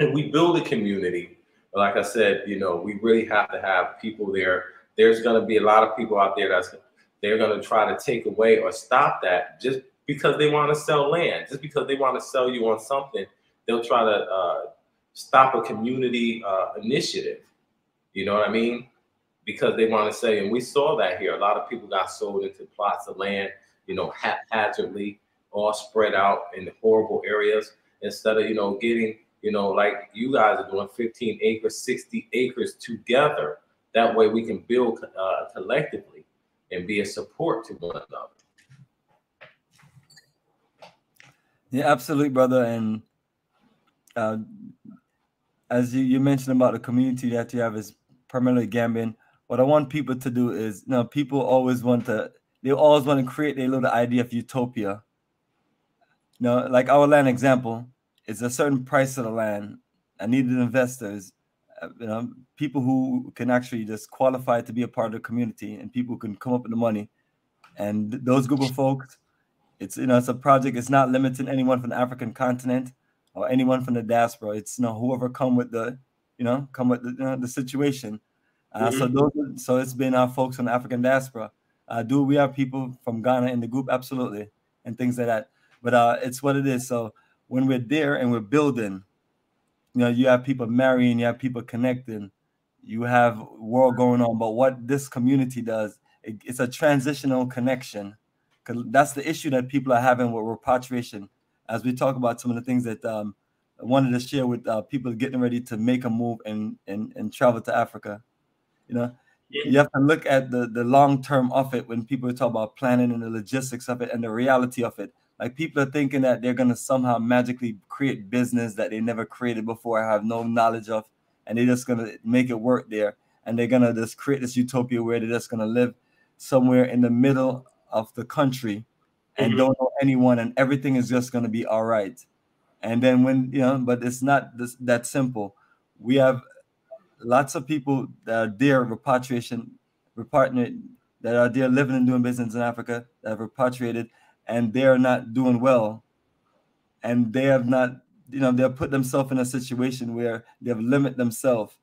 and we build a community like I said, you know, we really have to have people there. There's going to be a lot of people out there that's they're going to try to take away or stop that just because they want to sell land, just because they want to sell you on something. They'll try to uh, stop a community uh, initiative. You know what I mean? Because they want to say, and we saw that here. A lot of people got sold into plots of land, you know, haphazardly, all spread out in the horrible areas instead of you know getting you know, like you guys are doing 15 acres, 60 acres together. That way we can build uh, collectively and be a support to one another. Yeah, absolutely, brother. And uh, as you, you mentioned about the community that you have is primarily Gambian. What I want people to do is, you know, people always want to, they always want to create a little idea of utopia. You know, like our land example, it's a certain price of the land. I needed investors, uh, you know, people who can actually just qualify to be a part of the community and people can come up with the money. And those group of folks, it's you know, it's a project. It's not limiting anyone from the African continent or anyone from the diaspora. It's you know whoever come with the you know come with the, you know, the situation. Uh, mm-hmm. So those, so it's been our folks from the African diaspora. Uh, do we have people from Ghana in the group? Absolutely, and things like that. But uh, it's what it is. So when we're there and we're building, you know, you have people marrying, you have people connecting, you have world going on. But what this community does, it, it's a transitional connection, because that's the issue that people are having with repatriation as we talk about some of the things that um, I wanted to share with uh, people getting ready to make a move and and, and travel to Africa. You know, yeah. you have to look at the the long term of it when people talk about planning and the logistics of it and the reality of it. Like people are thinking that they're gonna somehow magically create business that they never created before, have no knowledge of, and they're just gonna make it work there. And they're gonna just create this utopia where they're just gonna live somewhere in the middle of the country and mm-hmm. don't know anyone and everything is just going to be all right and then when you know but it's not this, that simple we have lots of people that are there repatriation repatriate that are there living and doing business in africa that have repatriated and they're not doing well and they have not you know they've put themselves in a situation where they've limited themselves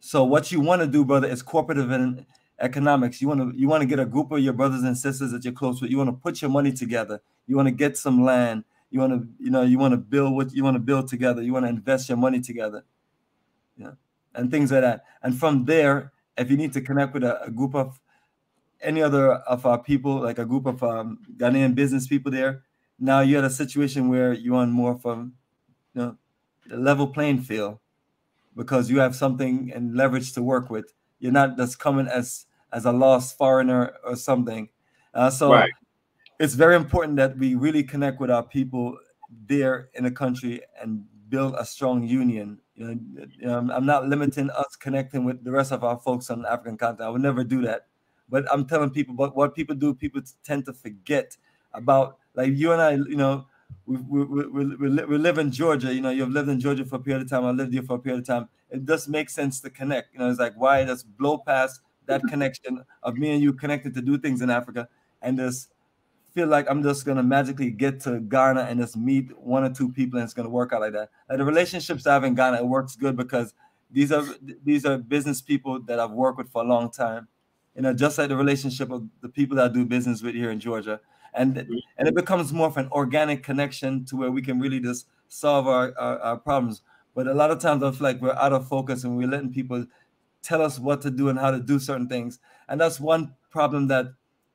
so what you want to do brother is cooperative and economics. You want to you want to get a group of your brothers and sisters that you're close with. You want to put your money together. You want to get some land. You want to you know you want to build what you want to build together. You want to invest your money together. Yeah, and things like that. And from there, if you need to connect with a, a group of any other of our people, like a group of um, Ghanaian business people there, now you're at a situation where you want more from you know a level playing field because you have something and leverage to work with. You're not just coming as as a lost foreigner or something. Uh, so right. it's very important that we really connect with our people there in the country and build a strong union. You know, I'm not limiting us connecting with the rest of our folks on the African continent. I would never do that. But I'm telling people, but what people do, people tend to forget about. Like you and I, you know, we, we, we, we, we live in Georgia. You know, you've lived in Georgia for a period of time. I lived here for a period of time. It does make sense to connect. You know, it's like why does blow past that connection of me and you connected to do things in Africa and just feel like I'm just gonna magically get to Ghana and just meet one or two people and it's gonna work out like that. Like the relationships I have in Ghana, it works good because these are these are business people that I've worked with for a long time. You know, just like the relationship of the people that I do business with here in Georgia. And and it becomes more of an organic connection to where we can really just solve our, our, our problems. But a lot of times I feel like we're out of focus and we're letting people tell us what to do and how to do certain things. And that's one problem that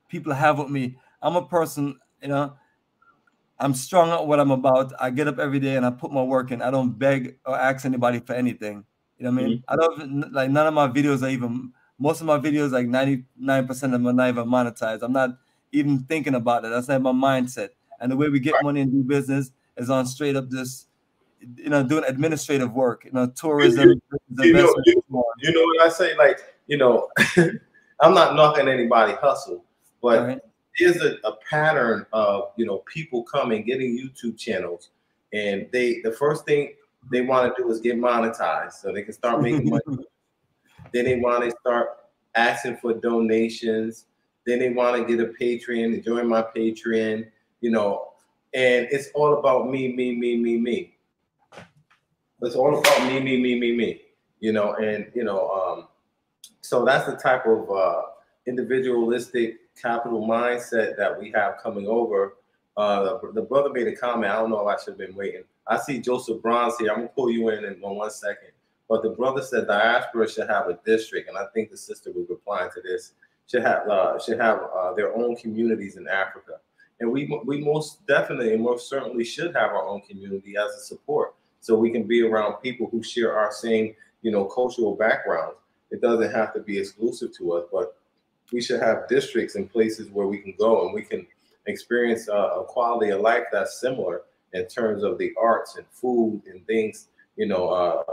people have with me. I'm a person, you know, I'm strong at what I'm about. I get up every day and I put my work in. I don't beg or ask anybody for anything. You know what I mean? Mm-hmm. I don't like none of my videos are even most of my videos, like 99% of them are not even monetized. I'm not even thinking about it. That's not my mindset. And the way we get money and do business is on straight up this you know, doing administrative work, you know, tourism. You, you, know, you, you, know what I say? Like, you know, I'm not knocking anybody hustle, but right. There's a, a pattern of, you know, people coming, getting YouTube channels, and they, the first thing they want to do is get monetized so they can start making money. then they want to start asking for donations. Then they want to get a Patreon, join my Patreon, you know, and it's all about me, me, me, me, me. It's all about me, me, me, me, me. You know, and you know, um, so that's the type of uh, individualistic capital mindset that we have coming over. Uh, the, the, brother made a comment. I don't know if I should have been waiting. I see Joseph Bronze here. I'm gonna pull you in in one second. But the brother said diaspora should have a district, and I think the sister was replying to this. Should have uh, should have uh, their own communities in Africa, and we we most definitely and most certainly should have our own community as a support so we can be around people who share our same, you know, cultural backgrounds. It doesn't have to be exclusive to us, but we should have districts and places where we can go and we can experience uh, a quality of life that's similar in terms of the arts and food and things, you know, uh,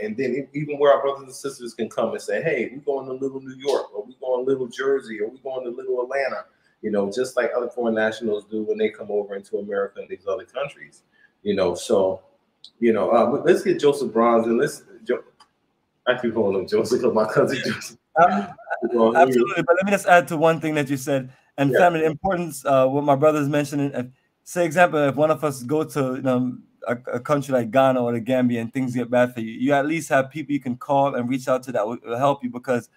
and then even where our brothers and sisters can come and say, hey, we're going to Little New York, or we're going to Little Jersey, or we're going to Little Atlanta, you know, just like other foreign nationals do when they come over into America and these other countries, you know. So, you know, uh, let's get Joseph Bronze and let's. Jo- I keep calling him Joseph because my cousin Joseph. Um, absolutely, but let me just add to one thing that you said and yeah. family importance. Uh, what my brother's mentioning. If, say, example, if one of us go to you know a, a, country like Ghana or the Gambia and things get bad for you, you at least have people you can call and reach out to that will, will help you because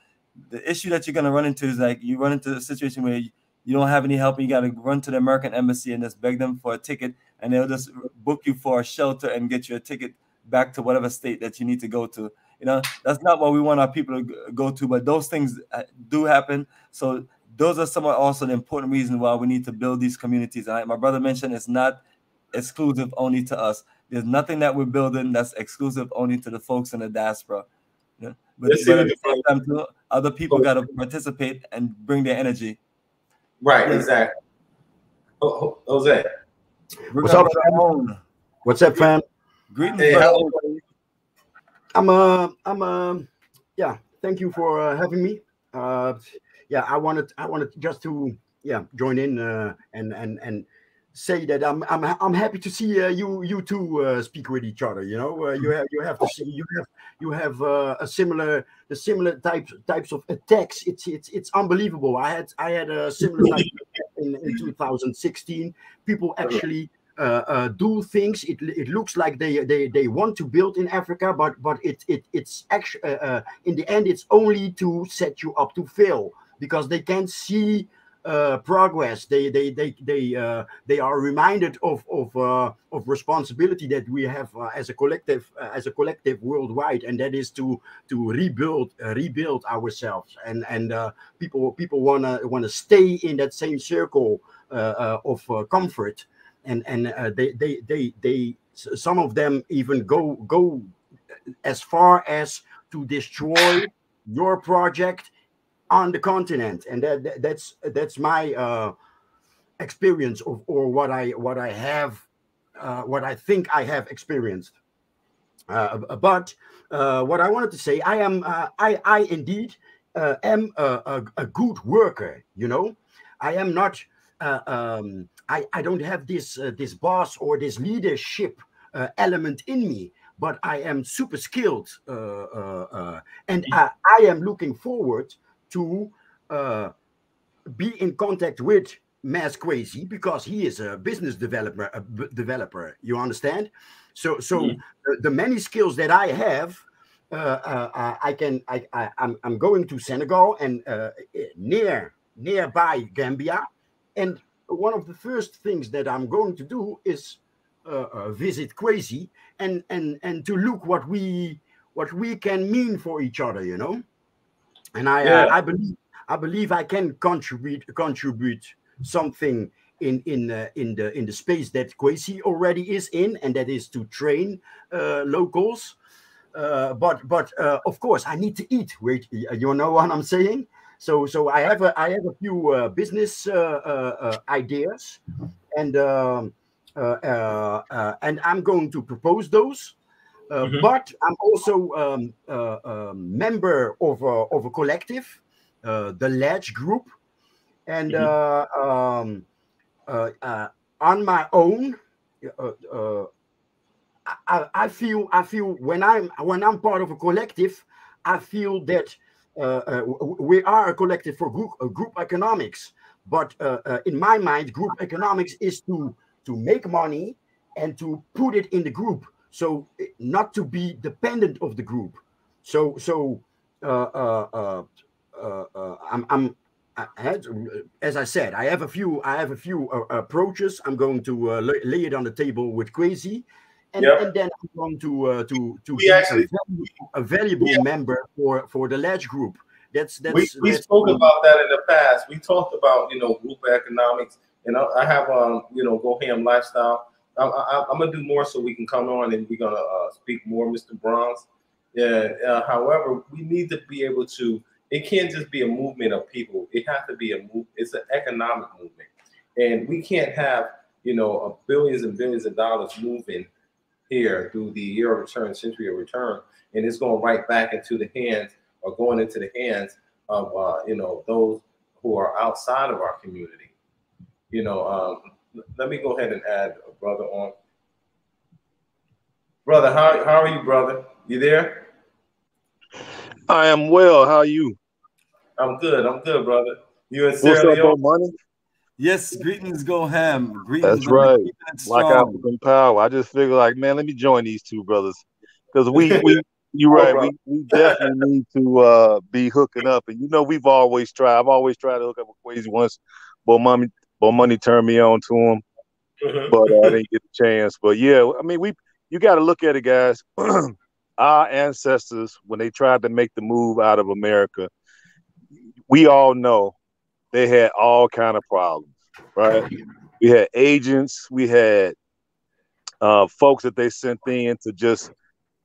the issue that you're going to run into is like you run into a situation where you, you don't have any help and you got to run to the American embassy and just beg them for a ticket and they'll just book you for a shelter and get you a ticket back to whatever state that you need to go to. You know, that's not what we want our people to go to, but those things uh, do happen. So those are some of also the important reasons why we need to build these communities. And like my brother mentioned, it's not exclusive only to us. There's nothing that we're building that's exclusive only to the folks in the diaspora. Yeah. But at the same time, too, other people got to participate and bring their energy. Right, yeah. exactly. Jose. What's up, fam? What's up, fam? Greetings, hey, I'm uh I'm uh yeah, thank you for uh, having me. Uh yeah, I wanted I wanted just to yeah join in uh, and and and say that I'm I'm I'm happy to see uh, you you two uh, speak with each other. You know, uh, you have you have to see you have you have uh, a similar the similar types types of attacks. It's it's it's unbelievable. I had I had a similar type in, in 2016. People actually. Uh, uh, do things. It, it looks like they, they they want to build in Africa, but but it it it's actually in the end it's only to set you up to fail because they can't see uh, progress. They they they they uh, they are reminded of of uh, of responsibility that we have uh, as a collective uh, as a collective worldwide, and that is to to rebuild uh, rebuild ourselves. And and people people wanna wanna stay in that same circle of comfort, and and they they they they some of them even go go as far as to destroy your project on the continent, and that, that that's that's my uh, experience of or what I what I have uh, what I think I have experienced. Uh, but uh, what I wanted to say, I am uh, I I indeed uh, am a, a, a, good worker. You know, I am not. Uh, um, I I don't have this uh, this boss or this leadership uh, element in me, but I am super skilled, uh, uh, uh, and. I, I am looking forward to uh, be in contact with Mass Kwesi because he is a business developer. A developer, you understand? So, so mm. the, the, many skills that I have, uh, uh, I can. I, I am I'm going to Senegal and uh, near nearby Gambia, and one of the first things that I'm going to do is uh, uh, visit Kwesi and and and to look what we what we can mean for each other. You know and I, yeah. I, I believe I believe I can contribute contribute something in in uh, in the in the space that Kwesi already is in, and that is to train uh, locals. Uh, but but uh, of course I need to eat. Wait, you know what I'm saying? So so I have a I have a few uh, business uh, ideas, and um, and I'm going to propose those. Uh, mm-hmm. But I'm also um, uh, a member of a, of a collective, uh, the Ledge Group, and mm-hmm. um, on my own, I, I, feel I feel when I'm when I'm part of a collective, I feel that uh, we are a collective for group, uh, group economics. But uh, in my mind, group economics is to to make money and to put it in the group so eh, not to be dependent of the group so so uh, uh, uh, uh, uh I'm, I'm had, as I said, I have a few. I have a few uh, approaches. I'm going to uh, lay, it on the table with Kwesi, and, yep. and then I'm going to uh, to to be actually, a valuable, a valuable yeah. member for for the Ledge Group. That's that's. We, we that's spoke about that in the past. We talked about you know group economics, and I, I have um you know Go Ham lifestyle. I, am gonna do more so we can come on and we're gonna uh, speak more, Mr. Bronze. Yeah. Uh, however, we need to be able to. It can't just be a movement of people. It has to be a move. It's an economic movement, and we can't have you know, billions and billions of dollars moving here through the year of return, century of return, and it's going right back into the hands or going into the hands of uh, you know those who are outside of our community. You know, um, let me go ahead and add a brother on. Brother, how, how are you, brother? You there? I am well. How are you? I'm good. I'm good, brother. You in Sierra What's up, money? Yes, greetings go ham. Greetings That's right. Like I'm power. I just figured like, man, let me join these two brothers. Because we we you're right. We, we definitely need to uh, be hooking up. And you know, we've always tried. I've always tried to hook up with Kwesi once. But money, but money turned me on to him. Mm-hmm. But uh, I didn't get a chance. But yeah, I mean, we you got to look at it, guys. Our ancestors, when they tried to make the move out of America, we all know they had all kind of problems, right? We had agents, we had uh, folks that they sent in to just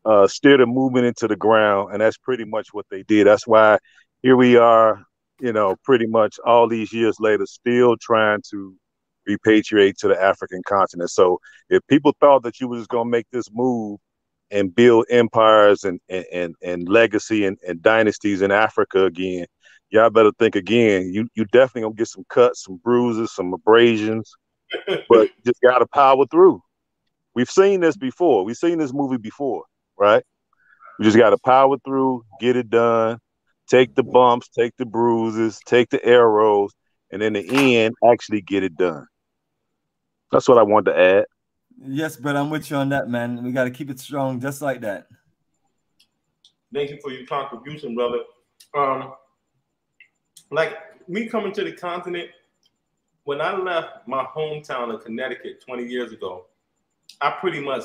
uh, steer the movement into the ground, and that's pretty much what they did. That's why here we are, you know, pretty much all these years later, still trying to repatriate to the African continent. So if people thought that you were just going to make this move and build empires and and and, and legacy and, and dynasties in Africa again, y'all better think again. You you definitely gonna get some cuts, some bruises, some abrasions, but just gotta power through. We've seen this before. We've seen this movie before, right? We just gotta power through, get it done, take the bumps, take the bruises, take the arrows, and in the end, actually get it done. That's what I wanted to add. Yes, but I'm with you on that, man. We got to keep it strong, just like that. Thank you for your contribution, brother. Um, like me coming to the continent, when I left my hometown of Connecticut 20 years ago, I pretty much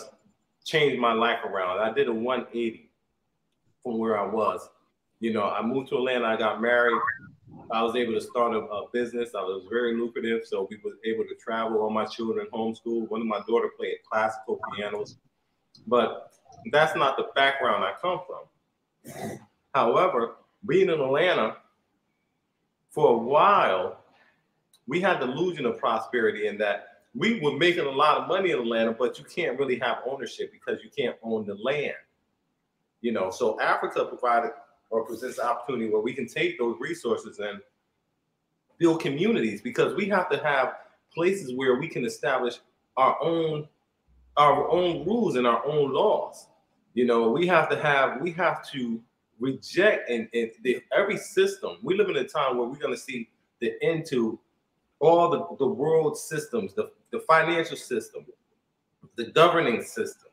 changed my life around. I did a 180 from where I was. You know, I moved to Atlanta, I got married, I was able to start a, a, business. I was very lucrative, so we were able to travel. All my children homeschool. One of my daughter played classical pianos, but that's not the background I come from. However, being in Atlanta for a while, we had the illusion of prosperity in that we were making a lot of money in Atlanta, but you can't really have ownership because you can't own the land. You know, so Africa provided or presents an opportunity where we can take those resources and build communities because we have to have places where we can establish our own our own rules and our own laws. You know, we have to have we have to reject and, and the, every system. We live in a time where we're going to see the end to all the, the world systems, the, the financial system, the governing system,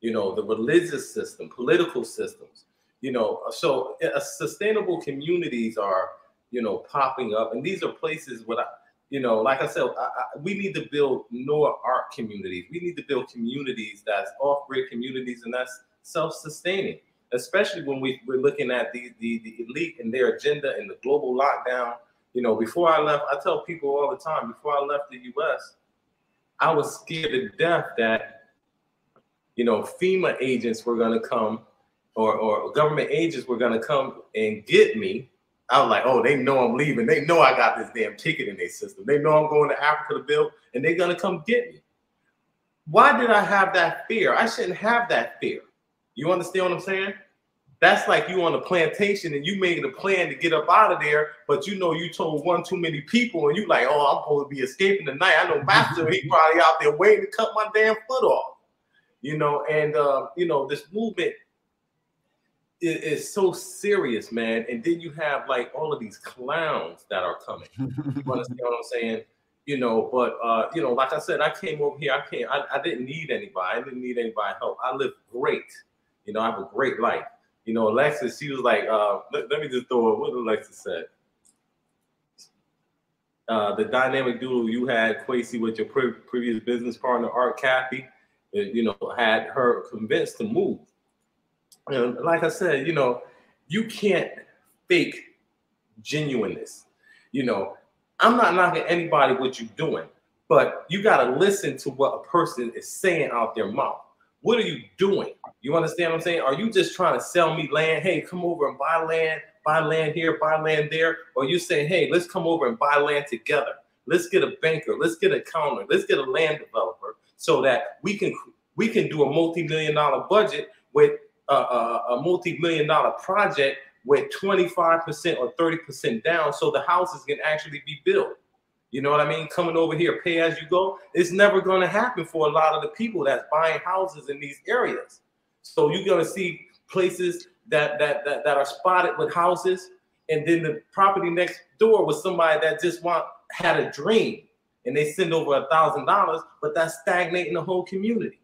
you know, the religious system, political systems you know so uh, sustainable communities are you know popping up and these are places where I, you know like i said I, I, we need to build Noah art communities we need to build communities that's off-grid communities and that's self-sustaining especially when we, we're looking at the, the the elite and their agenda and the global lockdown you know before i left i tell people all the time before i left the us i was scared to death that you know fema agents were going to come or, or government agents were going to come and get me, I was like, oh, they know I'm leaving. They know I got this damn ticket in their system. They know I'm going to Africa to build, and they're going to come get me. Why did I have that fear? I shouldn't have that fear. You understand what I'm saying? That's like you on a plantation and you made a plan to get up out of there, but you know you told one too many people, and you like, oh, I'm supposed to be escaping tonight. I know Master, he probably out there waiting to cut my damn foot off. You know, and uh, you know, this movement it is so serious, man. And then you have like all of these clowns that are coming. you understand what I'm saying? You know, but uh, you know, like I said, I came over here. I can't. I, I didn't need anybody. I didn't need anybody help. I live great. You know, I have a great life. You know, Alexis, she was like, uh, let, let me just throw it. What Alexis said. Uh, the dynamic duo you had, Kwesi, with your pre- previous business partner, Art Kathy, you know, had her convinced to move and like I said, you know, you can't fake genuineness. You know, I'm not knocking anybody what you're doing, but you got to listen to what a person is saying out their mouth. What are you doing? You understand what I'm saying? Are you just trying to sell me land? Hey, come over and buy land, buy land here, buy land there. Or you saying, hey, let's come over and buy land together. Let's get a banker. Let's get a counter. Let's get a land developer so that we can we can do a multi-million dollar budget with a, a, a multi-million dollar project with 25% or 30% down so the houses can actually be built. You know what I mean? Coming over here, pay as you go. It's never going to happen for a lot of the people that's buying houses in these areas. So you're going to see places that, that that that are spotted with houses, and then the property next door was somebody that just want had a dream, and they send over a thousand dollars, but that's stagnating the whole community.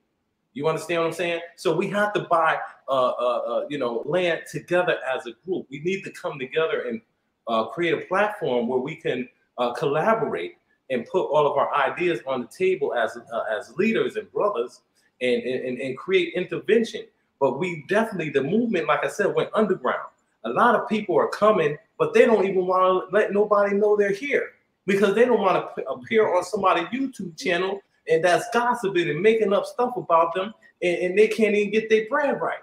You understand what I'm saying? So we have to buy, uh, uh, uh, you know, land together as a group. We need to come together and uh, create a platform where we can uh, collaborate and put all of our ideas on the table as uh, as leaders and brothers, and, and and create intervention. But we definitely the movement, like I said, went underground. A lot of people are coming, but they don't even want to let nobody know they're here because they don't want to appear on somebody's YouTube channel and that's gossiping and making up stuff about them, and, and they can't even get their brand right.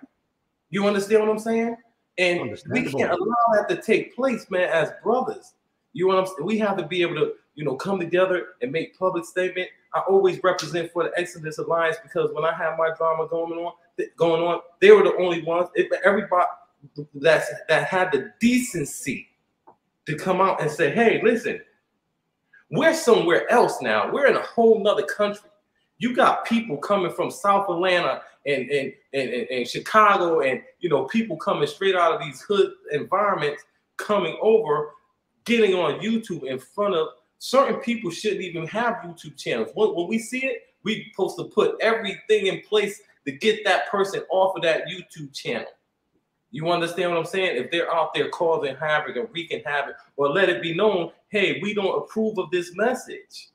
You understand what I'm saying? And we can't allow that to take place, man, as brothers. You know what I'm saying? We have to be able to, you know, come together and make public statement. I always represent for the Exodus Alliance because when I have my drama going on, going on, they were the only ones. Everybody that's that had the decency to come out and say, "Hey, listen, we're somewhere else now. We're in a whole nother country. You got people coming from South Atlanta and, and, and, and, Chicago and you know people coming straight out of these hood environments coming over, getting on YouTube in front of certain people shouldn't even have YouTube channels. When, when we see it, we're supposed to put everything in place to get that person off of that YouTube channel. You understand what I'm saying? If they're out there causing havoc and wreaking havoc, or let it be known, hey, we don't approve of this message.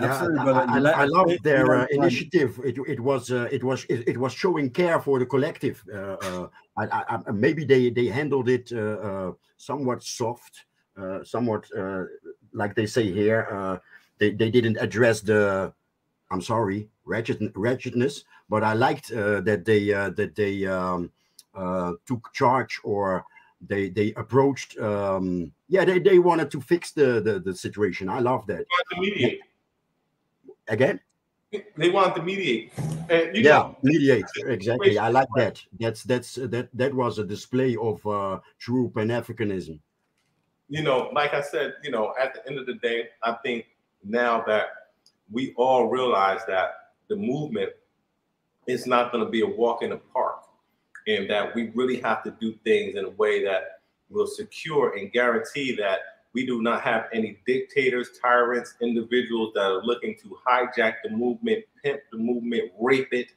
Yeah, I, I, I love their uh, initiative. It, it was uh, it was it, it, was showing care for the collective. Uh, uh I, maybe they they handled it uh, uh, somewhat soft, somewhat like they say here. they they didn't address the. I'm sorry, wretched, wretchedness, but I liked that they that they um, took charge or they they approached um yeah they, they wanted to fix the, the the situation i love that to mediate. Again? They want to mediate. Yeah know, mediate exactly. I like that. That's that's that that was a display of uh true pan-africanism. You know like i said you know at the end of the day i think now that we all realize that the movement is not going to be a walk in the park and that we really have to do things in a way that will secure and guarantee that we do not have any dictators, tyrants, individuals that are looking to hijack the movement, pimp the movement, rape it,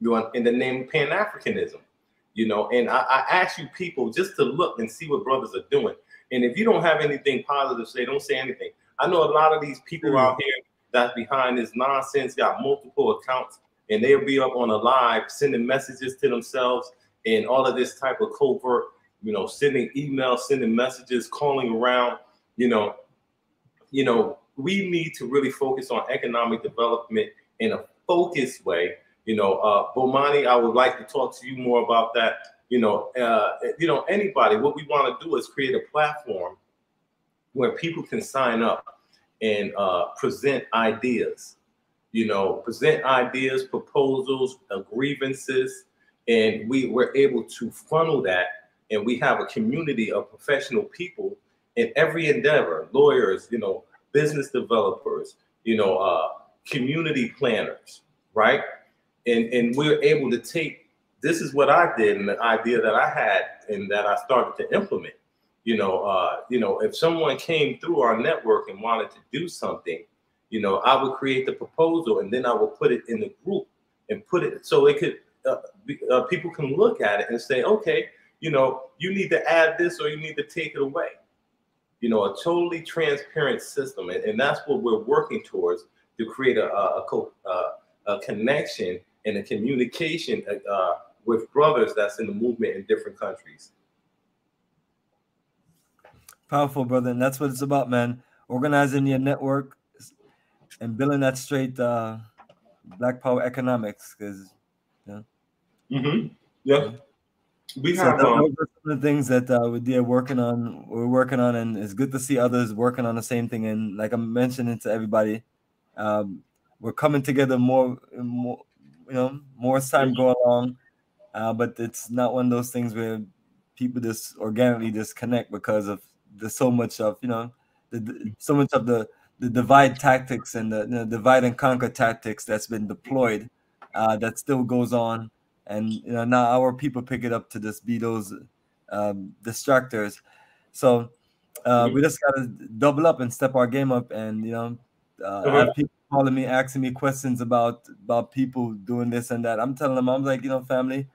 you know, in the name of Pan Africanism. You know, and I, I ask you people just to look and see what brothers are doing. And if you don't have anything positive to say, don't say anything. I know a lot of these people mm. out here that's behind this nonsense got multiple accounts and they'll be up on a live sending messages to themselves and all of this type of covert, you know, sending emails, sending messages, calling around, you know, you know, we need to really focus on economic development in a focused way. You know, uh, Bomani, I would like to talk to you more about that. You know, uh, you know, anybody. What we want to do is create a platform where people can sign up and uh, present ideas you know, present ideas, proposals, grievances, and we were able to funnel that. And we have a community of professional people in every endeavor, lawyers, you know, business developers, you know, uh, community planners, right? And and we're able to take this is what I did and the idea that I had and that I started to implement. You know, uh, you know, if someone came through our network and wanted to do something, you know, I would create the proposal and then I would put it in the group and put it so it could uh, uh, people can look at it and say, okay, you know, you need to add this or you need to take it away. You know, a totally transparent system, and, and that's what we're working towards to create a a, a, a connection and a communication uh, with brothers that's in the movement in different countries. Powerful, brother, and that's what it's about, man. Organizing your network and building that straight uh, Black Power economics, because yeah. Mm-hmm. Yeah. We So have those um, are some of the things that uh, we're working on. We're working on, and it's good to see others working on the same thing. And like I'm mentioning to everybody, um, we're coming together more, more, you know, more as time go along. Uh, but it's not one of those things where people just organically disconnect because of there's so much of you know, the, so much of the the divide tactics and the, the divide and conquer tactics that's been deployed uh, that still goes on and you know now our people pick it up to just be those um, distractors. So uh, we just gotta double up and step our game up, and you know, uh, I have people calling me, asking me questions about about people doing this and that. I'm telling them, I'm like, you know, family,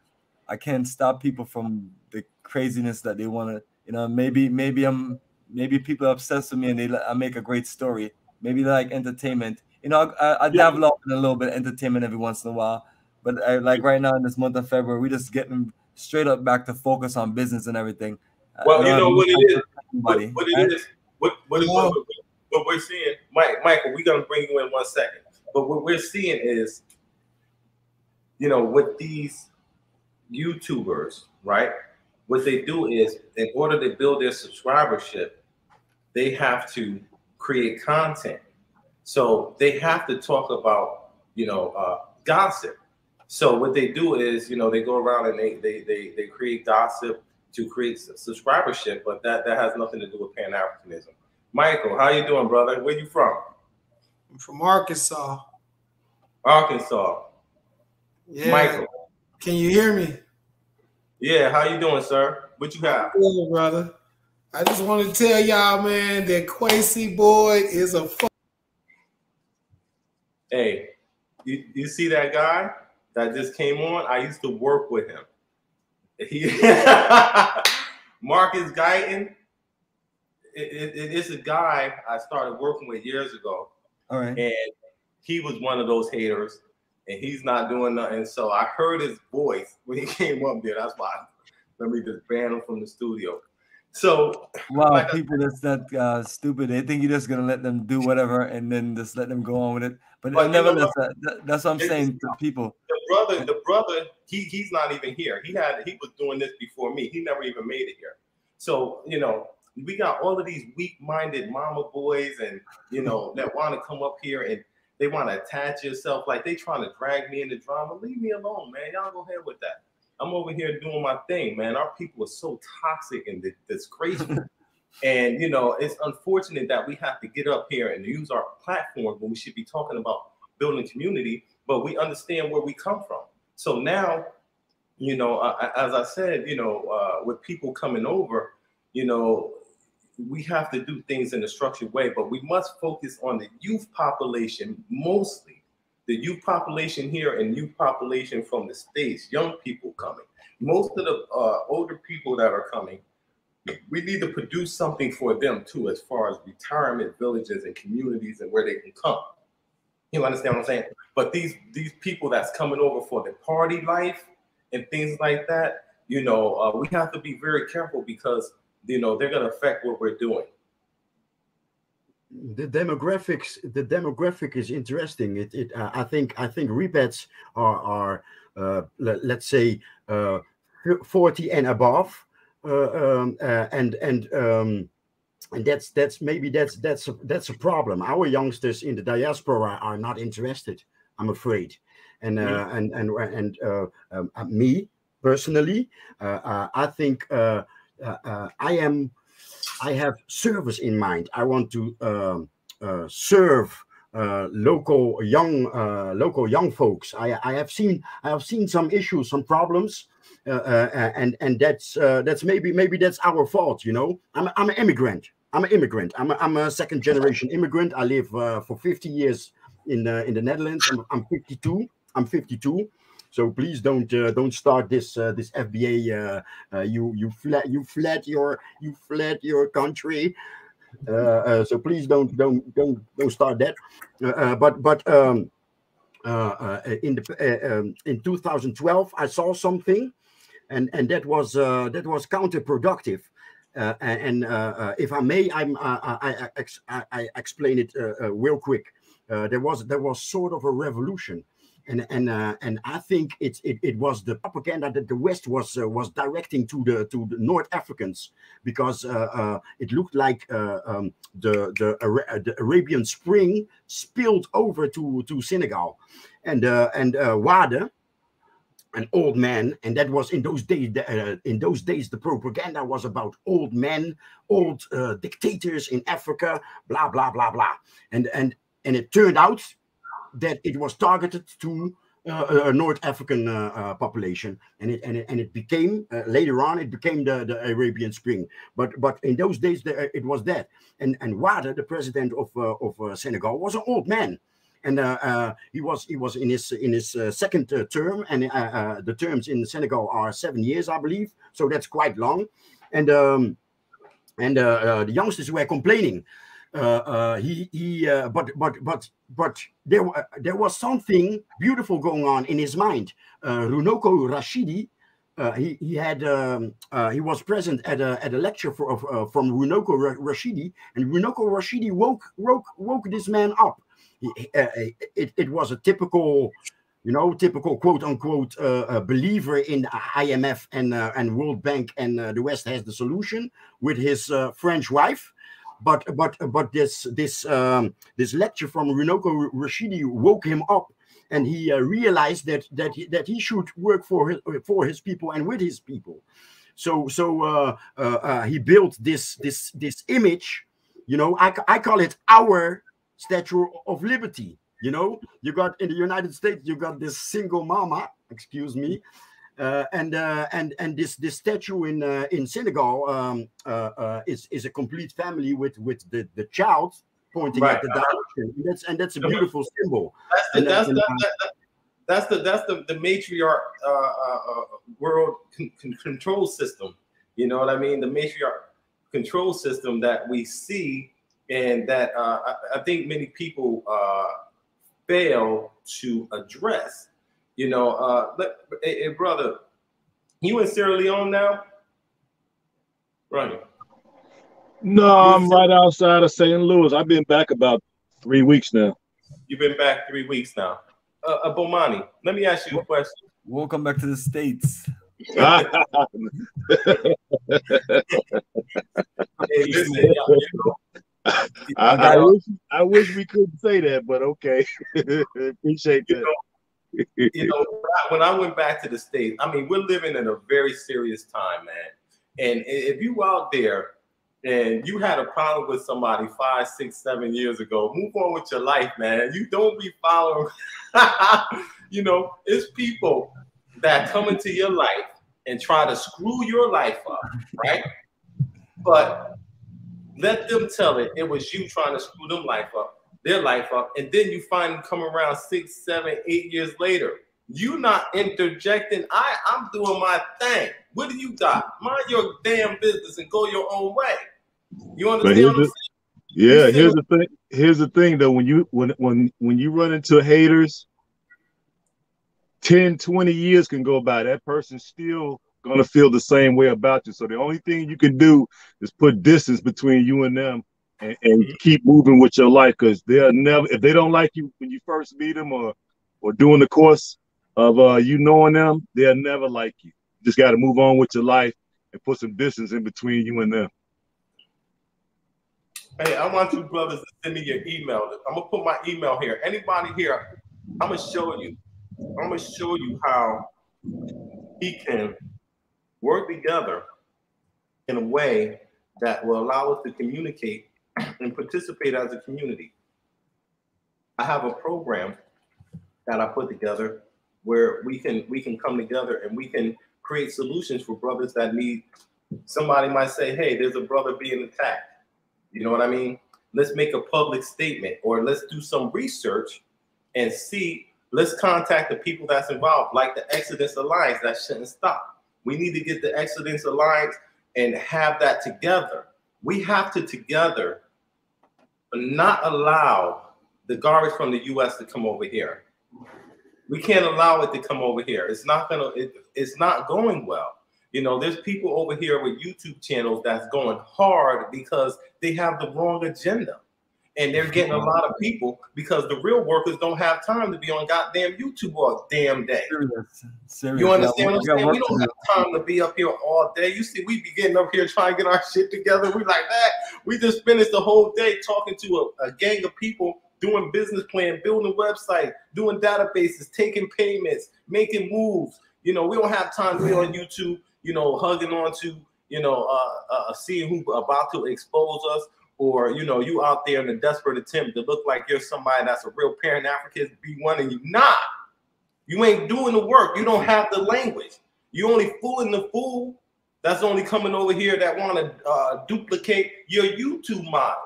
I can't stop people from the craziness that they want to. You know, maybe maybe I'm maybe people are obsessed with me and they I make a great story. Maybe like entertainment. You know, I, I, I dabble off in a little bit of entertainment every once in a while. But I, like right now in this month of February, we just getting straight up back to focus on business and everything. Uh, well, you know what it is. What, what it is, what what, is- what, what, what we're seeing, Mike, Michael, we're gonna bring you in one second. But what we're seeing is, you know, with these YouTubers, right? What they do is, in order to build their subscribership, they have to create content. So they have to talk about, you know, uh, gossip. So what they do is, you know, they go around and they they they, they create gossip to create subscribership, but that that has nothing to do with Pan Africanism. Michael, how you doing, brother? Where you from? I'm from Arkansas. Arkansas. Yeah. Michael. Can you hear me? Yeah, how you doing, sir? What you got? Good, brother. I just want to tell y'all, man, that Kwesi boy is a. Hey, you, you see that guy that just came on? I used to work with him. He Marcus Guyton. It, it, it is a guy I started working with years ago, All right. and he was one of those haters, and he's not doing nothing. So I heard his voice when he came up there. That's why let me just ban him from the studio. So Wow, Like people that's that uh, stupid. They think you're just gonna let them do whatever and then just let them go on with it. But, But nevertheless, that, that- that's what I'm saying to people. the brother, the brother, he he's not even here. He had he was doing this before me. He never even made it here. So you know, we got all of these weak-minded mama boys, and you know that want to come up here and they want to attach yourself like they trying to drag me into drama. Leave me alone, man. Y'all go ahead with that. I'm over here doing my thing, man. Our people are so toxic and di- disgraceful. and you know, it's unfortunate that we have to get up here and use our platform when we should be talking about building community, but we understand where we come from. So now, you know, uh, as I said, you know, uh, with people coming over, you know, we have to do things in a structured way, but we must focus on the youth population mostly. The youth population here and youth population from the states, young people coming. Most of the uh, older people that are coming, we need to produce something for them too, as far as retirement villages and communities and where they can come. You understand what I'm saying? But these these people that's coming over for the party life and things like that, you know, uh, we have to be very careful because you know they're going to affect what we're doing. the demographics the demographic is interesting it, it uh, i think i think repats are are uh, let, let's say uh 40 and above um, uh, and and um and that's that's maybe that's that's a, that's a problem our youngsters in the diaspora are not interested i'm afraid and uh, and and and uh, um, uh, me personally uh, uh, i think uh, uh, uh, i am I have service in mind. I want to um, uh, serve uh, local young uh, local young folks. I, I have seen I have seen some issues, some problems, uh, uh, and and that's uh, that's maybe maybe that's our fault. You know, I'm I'm an immigrant. I'm an immigrant. I'm a, I'm a second generation immigrant. I live uh, for 50 years in the in the Netherlands. I'm, I'm 52. I'm 52. So please don't uh, don't start this uh, this FBA. Uh, uh, you you fled you fled your you fled your country. Uh, uh, so please don't don't don't don't start that. Uh, uh, but but um, uh, uh, in the uh, um, in 2012, I saw something, and and that was uh, that was counterproductive. Uh, and uh, uh, if I may, I'm I, I, I, explain it uh, uh, real quick. there was there was sort of a revolution and and and I think it, it it was the propaganda that the West was was directing to the to the North Africans because it looked like um, the the, Ara the, Arabian Spring spilled over to to Senegal, and and Wade, an old man, and that was in those days. in those days, the propaganda was about old men, old dictators in Africa, blah blah blah blah, and and and it turned out that it was targeted to uh, a North African uh, uh, population, and it and it, and it became uh, later on it became the, the Arabian Spring. But but in those days the, it was that. And and Wade, the president of uh, of uh, Senegal, was an old man, and he was he was in his in his second term, and the terms in Senegal are seven years, I believe. So that's quite long, and um, and the youngsters were complaining uh, uh, he he uh, but but but but there there was something beautiful going on in his mind. Runoko Rashidi uh, he he had um, uh, he was present at a at a lecture for, uh, from Runoko Rashidi, and Runoko Rashidi woke woke woke this man up. He, it it was a typical, you know, typical quote unquote believer in IMF and and World Bank and the West has the solution with his French wife but but but this this um, this lecture from Runoko Rashidi woke him up, and he uh, realized that that he, that he should work for his for his people and with his people. So so uh, uh, uh he built this this this image. You know, I I call it our Statue of Liberty. You know, you got in the United States, you got this single mama. Excuse me uh, and uh, and and this this statue in uh, in Senegal um, uh, uh, is is a complete family with with the the child pointing right. at the direction. And that's and that's a beautiful symbol. That's the, that's, the, that, that's the that's the the matriarch uh, world con control system. You know what I mean? The matriarch control system that we see, and that I, I, think many people fail to address you know, uh, let, hey, hey, brother, you in Sierra Leone now? Right. No, I'm right outside of St. Louis. I've been back about three weeks now. You've been back three weeks now. Uh, uh Bomani, let me ask you a question. Welcome back to the States. hey, listen, I, I, wish, I wish we couldn't say that, but okay. Appreciate that. You know, you know, when I went back to the States, I mean, we're living in a very serious time, man. And if you out there and you had a problem with somebody five, six, seven years ago, move on with your life, man. You don't be following. you know, it's people that come into your life and try to screw your life up, right? But let them tell it. It was you trying to screw them life up their life up, and then you find them come around six, seven, eight years later. You not interjecting. I I'm doing my thing. What do you got? Mind your damn business and go your own way. You understand? The, yeah. Here's the thing. Here's the thing though. When you when when when you run into haters, 10, 20 years can go by. That person still gonna feel the same way about you. So the only thing you can do is put distance between you and them and, and mm-hmm. keep moving with your life because they'll never if they don't like you when you first meet them or or during the course of uh, you knowing them, they'll never like you. you just got to move on with your life and put some distance in between you and them. Hey, I want you brothers to send me your email. I'm gonna put my email here. Anybody here, I'm gonna show you. I'm gonna show you how he can work together in a way that will allow us to communicate and participate as a community. I have a program that I put together where we can we can come together and we can create solutions for brothers that need somebody might say, hey, there's a brother being attacked. You know what I mean? Let's make a public statement or let's do some research and see, let's contact the people that's involved, like the Exodus Alliance that shouldn't stop. We need to get the Exodus Alliance and have that together. We have to together not allow the garbage from the U.S. to come over here. We can't allow it to come over here. It's not gonna. It, it's not going well. You know, there's people over here with YouTube channels that's going hard because they have the wrong agenda. And they're getting a lot of people because the real workers don't have time to be on goddamn YouTube all damn day. Serious. Serious. You understand what I'm saying? We don't have time to be up here all day. You see, we be getting up here trying to get our shit together. We like that. We just finished the whole day talking to a, a gang of people doing business plan, building website, doing databases, taking payments, making moves. You know, we don't have time to be on YouTube, you know, hugging on to, you know, uh, uh, seeing who about to expose us or you know you out there in a desperate attempt to look like you're somebody that's a real Pan African be one and you not. You ain't doing the work. You don't have the language. You only fooling the fool that's only coming over here that want to uh, duplicate your YouTube model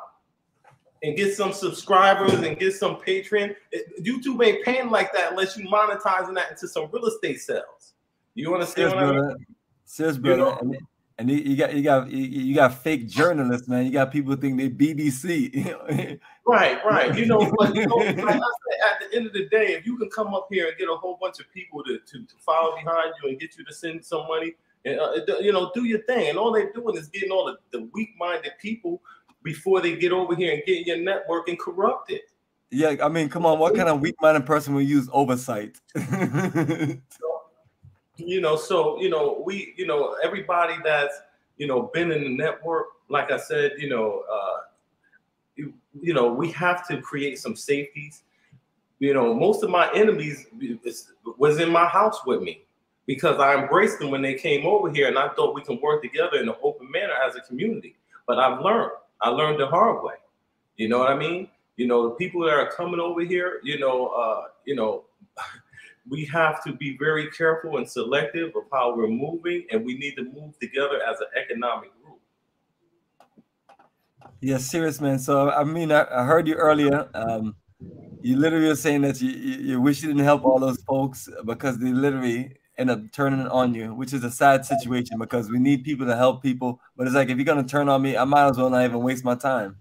and get some subscribers and get some patron. It- YouTube ain't paying like that unless you monetizing that into some real estate sales. You understand Serious, what I mean? brother. Serious, You brother. know? And, you, got you got you, got fake journalists, man. You got people think they BBC. Right, right. You know, but you know, like I said, at the end of the day, if you can come up here and get a whole bunch of people to, to, to follow behind you and get you to send some money, and uh, you know, do your thing. And all they're doing is getting all the, the weak-minded people before they get over here and get your network and corrupt it. yeah, I mean, come on, what kind of weak-minded person would use oversight? You know, so you know, we, you know, everybody that's you know been in the network, like I said, you know, uh, you, you know, we have to create some safeties. You know, most of my enemies was in my house with me because I embraced them when they came over here, and I thought we can work together in an open manner as a community. But I've learned. I learned the hard way. You know what I mean? You know, the people that are coming over here, you know, uh, you know, we have to be very careful and selective of how we're moving, and we need to move together as an economic group. Yeah, serious man. So I mean, I, I heard you earlier. Um, you literally were saying that you, you you wish you didn't help all those folks because they literally end up turning on you, which is a sad situation because we need people to help people. But it's like if you're gonna turn on me, I might as well not even waste my time.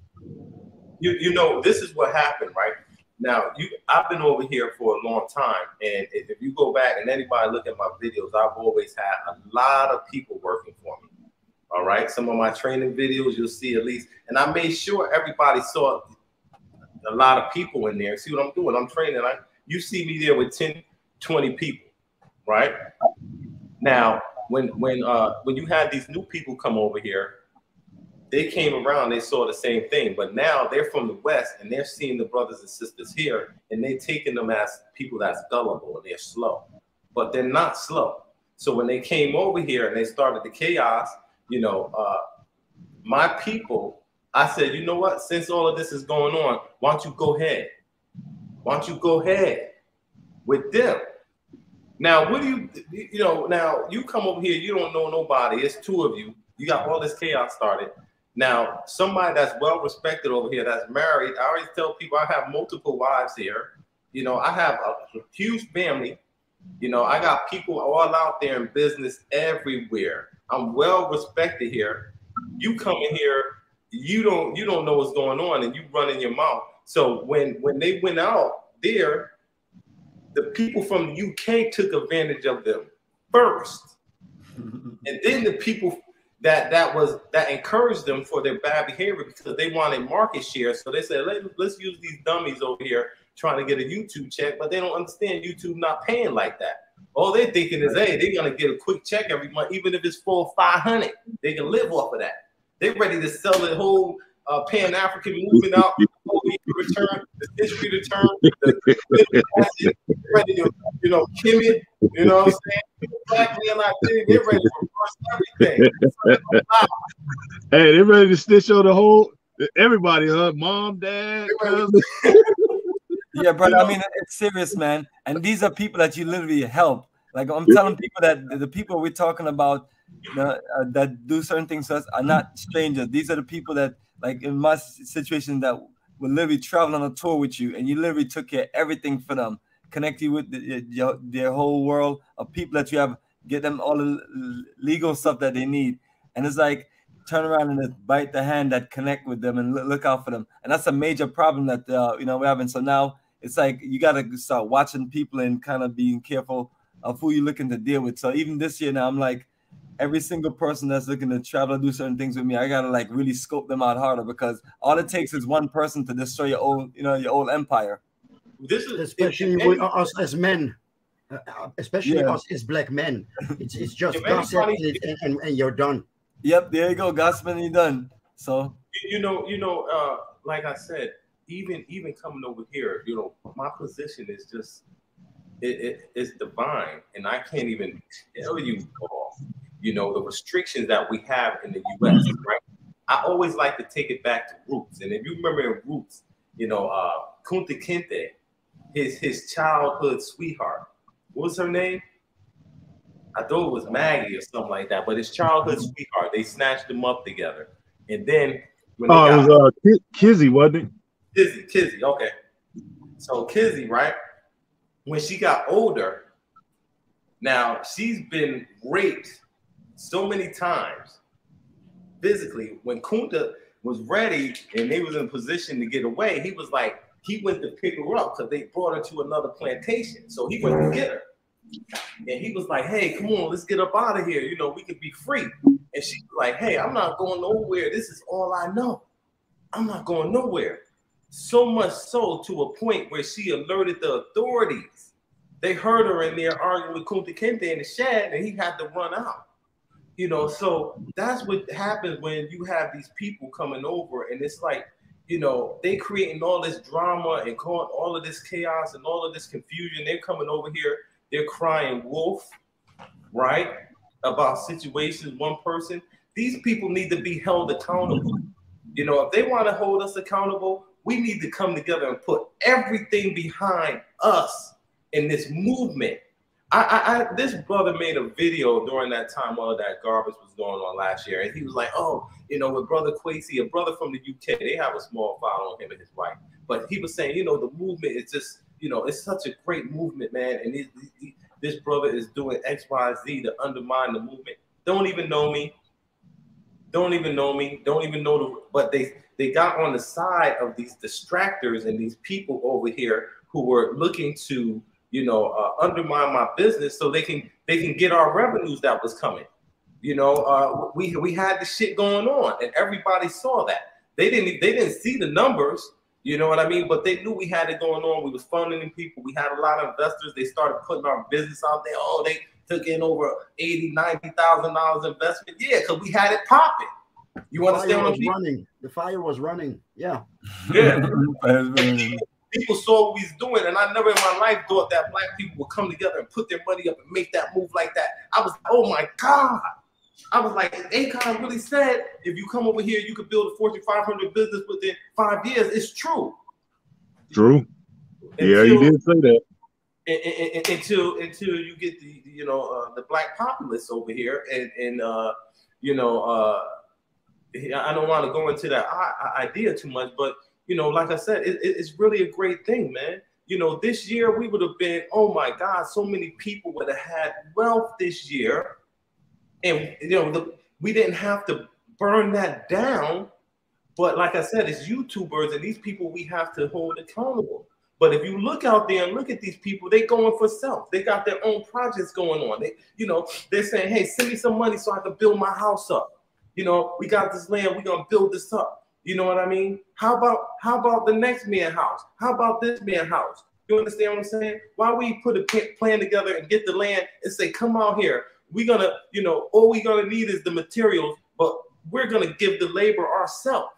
you you know this is what happened right now you i've been over here for a long time and if if you go back and anybody look at my videos i've always had a lot of people working for me. All right? Some of my training videos you'll see at least. And i made sure everybody saw a lot of people in there. See what i'm doing? I'm training. I you see me there with 10 20 people right? Now when when uh when you had these new people come over here they came around, they saw the same thing, but now they're from the West and they're seeing the brothers and sisters here and they're taking them as people that's gullible and they're slow, but they're not slow. So when they came over here and they started the chaos, you know, uh, my people, I said, you know what, since all of this is going on, why don't you go ahead? Why don't you go ahead with them? Now, what do you, you know, now you come over here, you don't know nobody, it's two of you, you got all this chaos started. Now, somebody that's well respected over here, that's married, I always tell people I have multiple wives here. You know, I have a huge family. You know, I got people all out there in business everywhere. I'm well respected here. You come in here, you don't you don't know what's going on, and you run in your mouth. So when when they went out there, the people from the UK took advantage of them first and then the people that that was that encouraged them for their bad behavior because they wanted market share. So they said, Let, let's use these dummies over here trying to get a YouTube check, but they don't understand YouTube not paying like that. All they're thinking is, hey, they're gonna get a quick check every month, even if it's or five hundred. They can live off of that. They're ready to sell the whole uh, Pan African movement out, return, the history return, the acid, ready to, you know, Kimmy. You know what I'm saying? Black men like this, they're ready to reverse everything. Hey, they ready to stitch on the whole everybody, huh? Mom, dad, cousin. Yeah, brother. I mean, it's serious, man. And these are people that you literally help. Like I'm telling people that the- the people we're talking about the, uh, that do certain things to us are not strangers. These are the people that, like in my situation, that will literally travel on a tour with you, and you literally took care everything for them, connect you with the, your, their whole world of people that you have, get them all the legal stuff that they need, and it's like turn around and just bite the hand that connect with them and look out for them, and that's a major problem that uh, you know we're having. So now it's like you got to start watching people and kind of being careful of who you're looking to deal with. So even this year now, I'm like, every single person that's looking to travel and do certain things with me, I gotta like really scope them out harder because all it takes is one person to destroy your old, you know, your old empire. This is especially with us as men, uh, uh, especially yeah. us as black men. It's it's just gossip and, and, and, you're done. Yep, there you go, gossip and you're done. So you know, you know, uh, like I said, even even coming over here, you know, my position is just it, it, it's divine, and I can't even tell you all, you know, the restrictions that we have in the U.S. Right? I always like to take it back to roots, and if you remember in roots, you know, uh, Kunta Kinte, his his childhood sweetheart, what was her name? I thought it was Maggie or something like that, but his childhood sweetheart. They snatched him up together, and then when oh, it was uh, Kizzy, wasn't it? Kizzy, Kizzy, okay. So Kizzy, right? When she got older, now she's been raped so many times physically. When Kunta was ready and he was in position to get away, he was like, he went to pick her up because they brought her to another plantation. So he went to get her. And he was like, hey, come on, let's get up out of here. You know, we can be free. And she was like, hey, I'm not going nowhere. This is all I know. I'm not going nowhere. So much so to a point where she alerted the authorities. They heard her in there arguing with Kunta Kinte in the shed, and he had to run out. You know, so that's what happens when you have these people coming over, and it's like, you know, they creating all this drama and all of this chaos and all of this confusion. They're coming over here, they're crying wolf, right? About situations, one person. These people need to be held accountable. You know, if they want to hold us accountable, we need to come together and put everything behind us in this movement. I, I, this brother made a video during that time of that garbage was going on last year, and he was like, "Oh, you know, with brother Kwesi, a brother from the UK, they have a small following him and his wife." But he was saying, you know, the movement is just, you know, it's such a great movement, man, and he, he, this brother is doing X, Y, Z to undermine the movement. Don't even know me don't even know me, don't even know the, but they they got on the side of these distractors and these people over here who were looking to, you know, uh, undermine my business so they can they can get our revenues that was coming. You know, uh, we we had the shit going on, and everybody saw that. They didn't they didn't see the numbers. You know what I mean? But they knew we had it going on. We was funding people. We had a lot of investors. They started putting our business out there. Oh, they took in over eighty, ninety thousand dollars investment. Yeah, because we had it popping. You the understand what I'm running? The fire was running. Yeah. Yeah. people saw what we was doing, and I never in my life thought that black people would come together and put their money up and make that move like that. I was, oh my god. I was like, Akon really said, if you come over here, you could build a Fortune 500 business within five years. It's true. True. Until, yeah, you did say that until until you get the you know uh, the black populace over here and and uh, you know uh, I don't want to go into that idea too much, but you know, like I said, it, it's really a great thing, man. You know, this year we would have been, oh my God, so many people would have had wealth this year, and you know, the, we didn't have to burn that down. But like I said, it's YouTubers and these people we have to hold accountable. But if you look out there and look at these people, they going for self. They got their own projects going on. They, you know, they're saying, "Hey, send me some money so I can build my house up." You know, we got this land. We're gonna build this up. You know what I mean? How about how about the next man house? How about this man house? You understand what I'm saying? Why we put a plan together and get the land and say, "Come out here. We're gonna, you know, all we're gonna need is the materials, but we're gonna give the labor ourselves."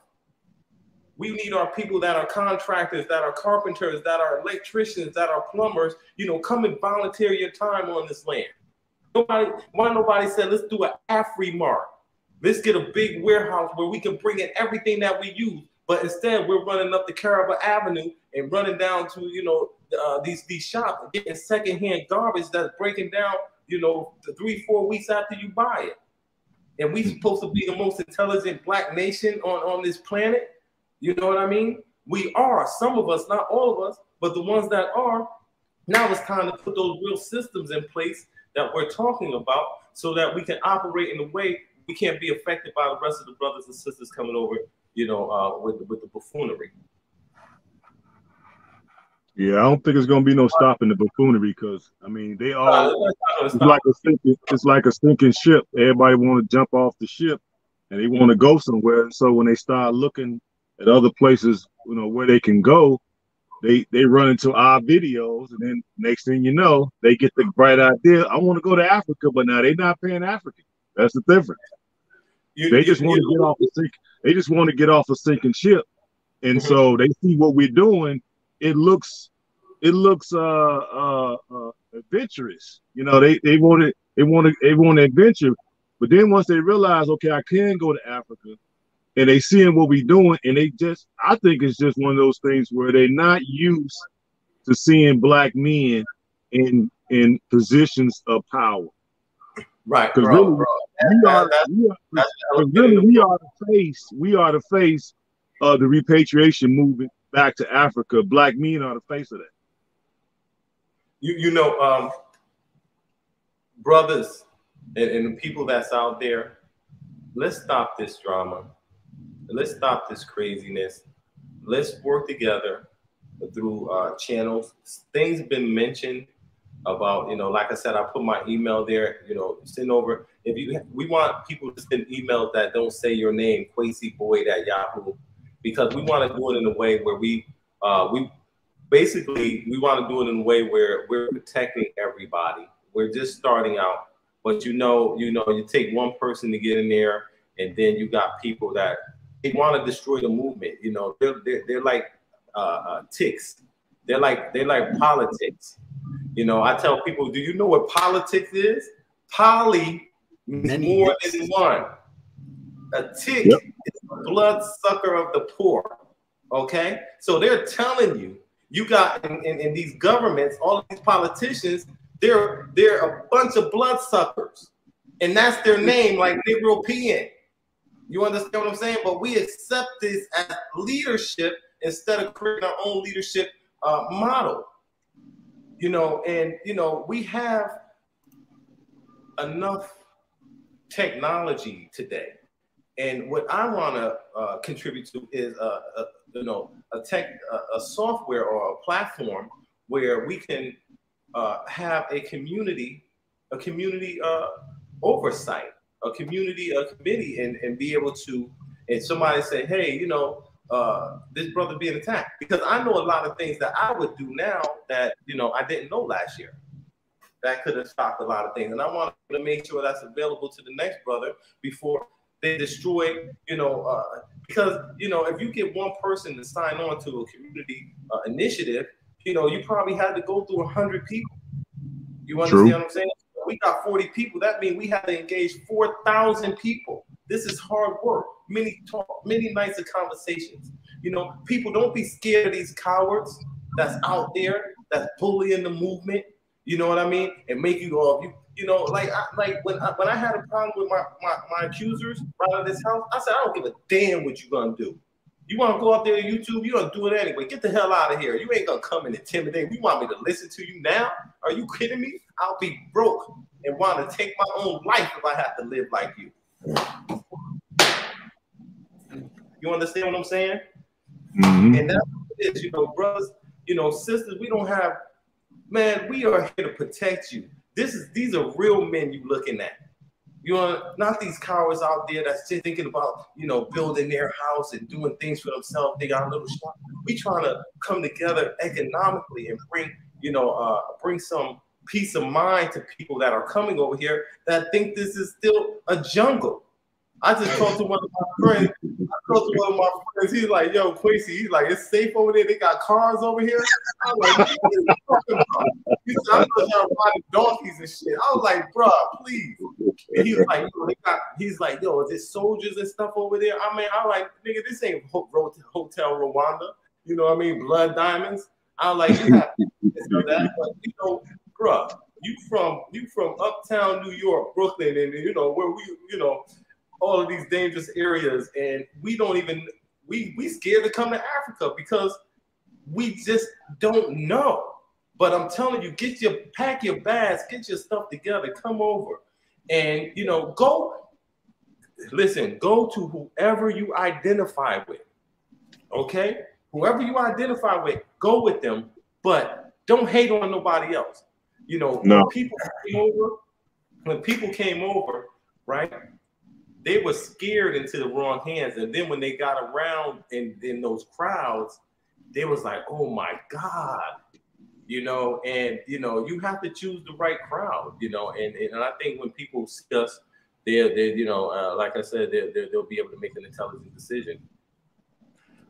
We need our people that are contractors, that are carpenters, that are electricians, that are plumbers. You know, come and volunteer your time on this land. Nobody, why nobody said let's do an AfriMart? Let's get a big warehouse where we can bring in everything that we use. But instead, we're running up the Caraba Avenue and running down to you know uh, these these shops, and getting secondhand garbage that's breaking down. You know, three four weeks after you buy it. And we supposed to be the most intelligent black nation on on this planet you know what I mean? We are, some of us, not all of us, but the ones that are, now it's time to put those real systems in place that we're talking about so that we can operate in a way we can't be affected by the rest of the brothers and sisters coming over, you know, uh, with, with the buffoonery. Yeah, I don't think it's gonna be no stopping the buffoonery because I mean they all it's like a sinking, it's like a sinking ship. Everybody want to jump off the ship and they want to go somewhere. So when they start looking at other places, you know, where they can go, they they run into our videos, and then next thing you know, they get the bright idea. I want to go to Africa, but now they're not Pan African. That's the difference. You, they just want to get off a sink. They just want to get off a sinking ship, and mm-hmm. so they see what we're doing. It looks, it looks uh, uh, uh adventurous. You know, they they want it. They want to. They want to adventure, but then once they realize, okay, I can go to Africa, and they seeing what we're doing, and they just, I think it's just one of those things where they're not used to seeing black men in in positions of power. Right, because really, bro. we are, we are really we are the face, we are the face of the repatriation movement back to Africa. Black men are the face of that. You you know, um, brothers and, and the people that's out there, let's stop this drama let's stop this craziness. Let's work together through uh, channels. Things have been mentioned about, you know, like I said, I put my email there, you know, send over. If you, we want people to send emails that don't say your name, Kwesi Boyd at Yahoo, because we want to do it in a way where we, uh, we basically, we want to do it in a way where we're protecting everybody. We're just starting out, but you know, you know, you take one person to get in there, and then you got people that they want to destroy the movement. You know, they're they're, they're like uh, uh, ticks. They're like they're like politics. You know, I tell people, do you know what politics is? Poly means more than one. A tick yep. is a blood sucker of the poor. Okay, so they're telling you, you got in, in, in these governments, all of these politicians, they're they're a bunch of blood suckers, and that's their name, like European. You understand what I'm saying? But we accept this as leadership instead of creating our own leadership uh, model. You know, and you know, we have enough technology today. And what I want to uh, contribute to is a, a, you know a tech a, a, software or a platform where we can uh, have a community a community uh, oversight a community, a committee, and, and be able to, and somebody say, hey, you know, uh, this brother being attacked. Because I know a lot of things that I would do now that, you know, I didn't know last year. That could have stopped a lot of things. And I want to make sure that's available to the next brother before they destroy, you know, uh, because, you know, if you get one person to sign on to a community uh, initiative, you know, you probably had to go through a 100 people. You understand True. what I'm saying? we got 40 people. That means we have to engage 4,000 people. This is hard work. Many talk, many nights of conversations. You know, people don't be scared of these cowards that's out there that's bullying the movement. You know what I mean? And make you go, you you know, like I, like when I, when I had a problem with my, my my accusers right out of this house, I said I don't give a damn what you're gonna do. You want to go out there to YouTube? You gonna do it anyway. Get the hell out of here. You ain't gonna come and intimidate. You want me to listen to you now? Are you kidding me? I'll be broke and want to take my own life if I have to live like you. You understand what I'm saying? Mm-hmm. And that's what it is, you know, brothers, you know, sisters, we don't have, man, we are here to protect you. This is these are real men you looking at. You know, not these cowards out there that's just thinking about, you know, building their house and doing things for themselves. They got a little shop. We trying to come together economically and bring, you know, uh, bring some peace of mind to people that are coming over here that think this is still a jungle. I just talked to one of my friends. To one of my friends. He's like, "Yo, Quincy." He's like, "It's safe over there. They got cars over here." I'm like? He said, "I'm donkeys and shit." I was like, "Bro, please." And he was like, "Yo, they got." He's like, "Yo, is there soldiers and stuff over there?" I mean, I'm like, "Nigga, this ain't Hotel Rwanda." You know what I mean? Blood diamonds. I was like, "Yeah, that." But you know, bro, you from you from uptown New York, Brooklyn, and you know where we, you know, all of these dangerous areas, and we don't even we we scared to come to Africa because we just don't know. But I'm telling you, get your pack your bags, get your stuff together, come over, and you know, go. Listen, go to whoever you identify with. Okay, whoever you identify with, go with them but don't hate on nobody else. You know, No. when people came over, when people came over, right? They were scared into the wrong hands, and then when they got around in in those crowds, they was like, "Oh my God," you know. And you know, you have to choose the right crowd, you know. And and I think when people see us, they're they you know, uh, like I said, they they they'll be able to make an intelligent decision.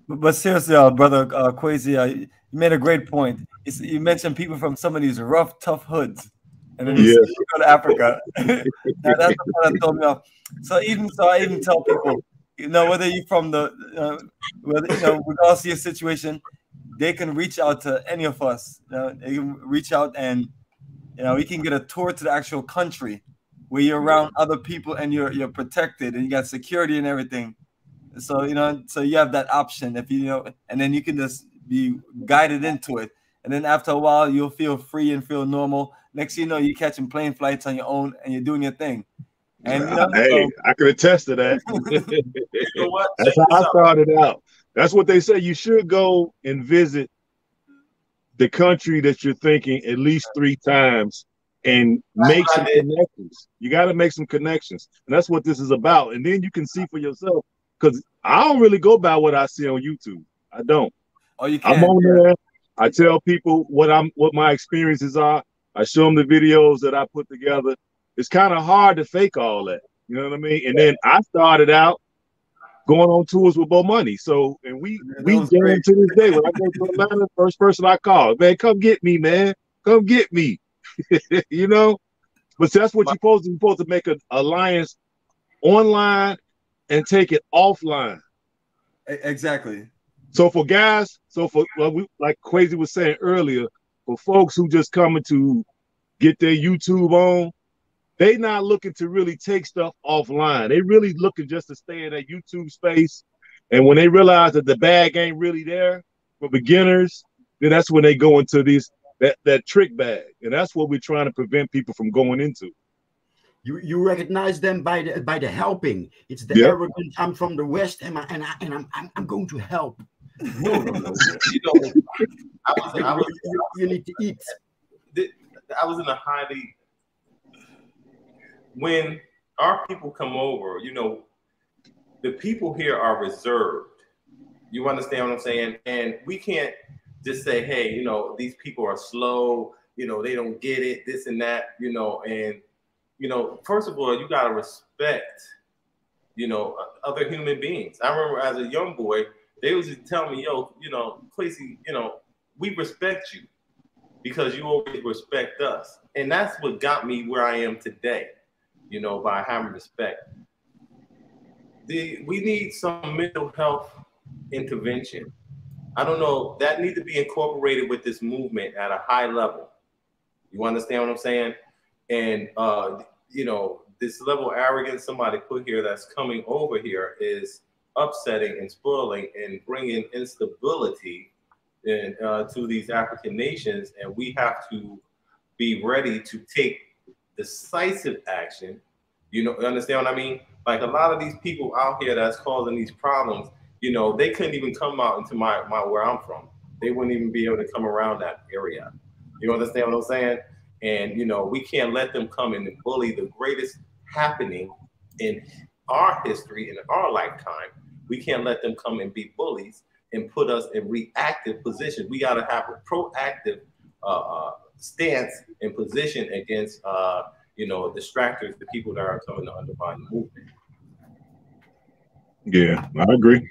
But, but seriously, uh, brother uh, Kwesi, uh, you made a great point. It's, you mentioned people from some of these rough, tough hoods, and then you Yeah. you go to Africa. Now, that's the part that throw me off. So even so, I even tell people, you know, whether you're from the, uh, whether you know, regardless of your situation, they can reach out to any of us. You know, they can reach out and you know, we can get a tour to the actual country where you're around other people and you're you're protected and you got security and everything. So you know, so you have that option if you know, and then you can just be guided into it. And then after a while, you'll feel free and feel normal. Next, thing you know, you're catching plane flights on your own and you're doing your thing. And you know, hey, I can attest to that. You know what? That's how I started out. That's what they say. You should go and visit the country that you're thinking at least three times and make some connections. You got to make some connections. And that's what this is about. And then you can see for yourself because I don't really go by what I see on YouTube. I don't. oh, you can. I'm on there. I tell people what I'm what my experiences are. I show them the videos that I put together. It's kind of hard to fake all that. You know what I mean? And then I started out going on tours with Bomani. So and we that we jam to this day. When I go to Atlanta, first person I call, man, come get me, man. Come get me. you know? But that's what you're supposed to. You're supposed to make an alliance online and take it offline. Exactly. So for guys, so for well, we, like Kwesi was saying earlier, for folks who just coming to get their YouTube on, they not looking to really take stuff offline. They really looking just to stay in that YouTube space. And when they realize that the bag ain't really there for beginners, then that's when they go into these that that trick bag, and that's what we're trying to prevent people from going into. You you recognize them by the by the helping. It's the Yeah. arrogant. I'm from the west, and I, and I, and I'm, I'm I'm going to help. No, no, no. You know, I was, I was, you, you need to eat. I was in a highly when our people come over, you know, the people here are reserved. You understand what I'm saying? And we can't just say, hey, you know, these people are slow, you know, they don't get it, this and that, you know, and you know, first of all, you gotta respect, you know, other human beings. I remember as a young boy, they was just telling me, yo, you know, Quincy, you know, we respect you because you always respect us. And that's what got me where I am today, you know, by having respect. The, we need some mental health intervention. I don't know, that need to be incorporated with this movement at a high level. You understand what I'm saying? And, uh, you know, this level of arrogance somebody put here that's coming over here is upsetting and spoiling and bringing instability in, uh, to these African nations. And we have to be ready to take decisive action. You know, you understand what I mean? Like a lot of these people out here that's causing these problems, you know, they couldn't even come out into my, my where I'm from. They wouldn't even be able to come around that area. You understand what I'm saying? And you know, we can't let them come in and bully the greatest happening in our history in our lifetime. We can't let them come and be bullies and put us in reactive position. We got to have a proactive uh, uh, stance and position against, uh, you know, distractors, the people that are coming to undermine the movement. Yeah, I agree.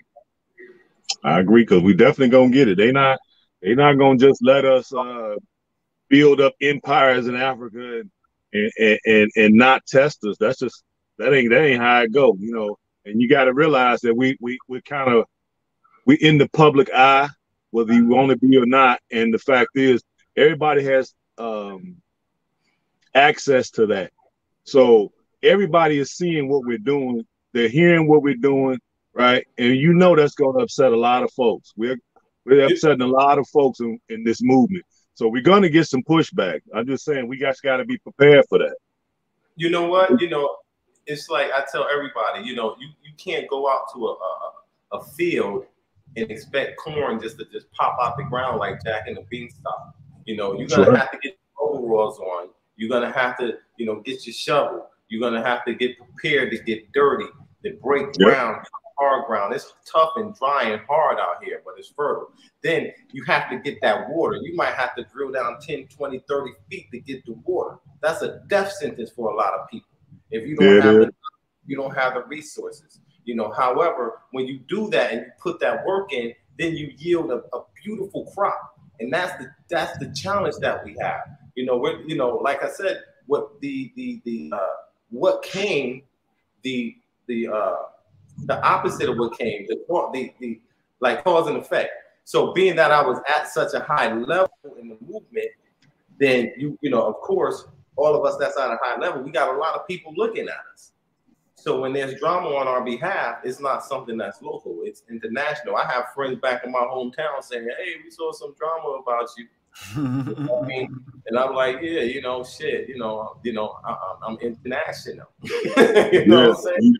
I agree because we definitely gonna get it. They not they not gonna just let us uh build up empires in Africa and and and, and not test us. That's just that ain't that ain't how it go, you know. And you got to realize that we we we kind of we in the public eye, whether you want to be or not. And the fact is, everybody has um access to that. So everybody is seeing what we're doing. They're hearing what we're doing, right? And you know that's going to upset a lot of folks. We're we're upsetting a lot of folks in, in this movement. So we're going to get some pushback. I'm just saying we guys got to be prepared for that. You know what? You know, it's like I tell everybody, you know, you, you can't go out to a, a, a field and expect corn just to just pop out the ground like Jack and the Beanstalk. You know, you're gonna have to get overalls on. You're gonna have to, you know, get your shovel. You're gonna have to get prepared to get dirty, to break yep. ground, hard ground. It's tough and dry and hard out here, but it's fertile. Then you have to get that water. You might have to drill down 10, 20, 30 feet to get the water. That's a death sentence for a lot of people. If you don't yeah. have the, you don't have the resources. You know, however, when you do that and you put that work in, then you yield a, a beautiful crop. And that's the that's the challenge that we have. You know, we're you know, like I said, what the the the uh, what came the the uh the opposite of what came, the the, the like cause and effect. So being that I was at such a high level in the movement, then you you know, of course, all of us that's at a high level, we got a lot of people looking at us. So when there's drama on our behalf, it's not something that's local; it's international. I have friends back in my hometown saying, "Hey, we saw some drama about you." you know I mean, and I'm like, yeah, you know, shit, you know, you know, uh-uh, I, am international. you know yeah, what I'm saying?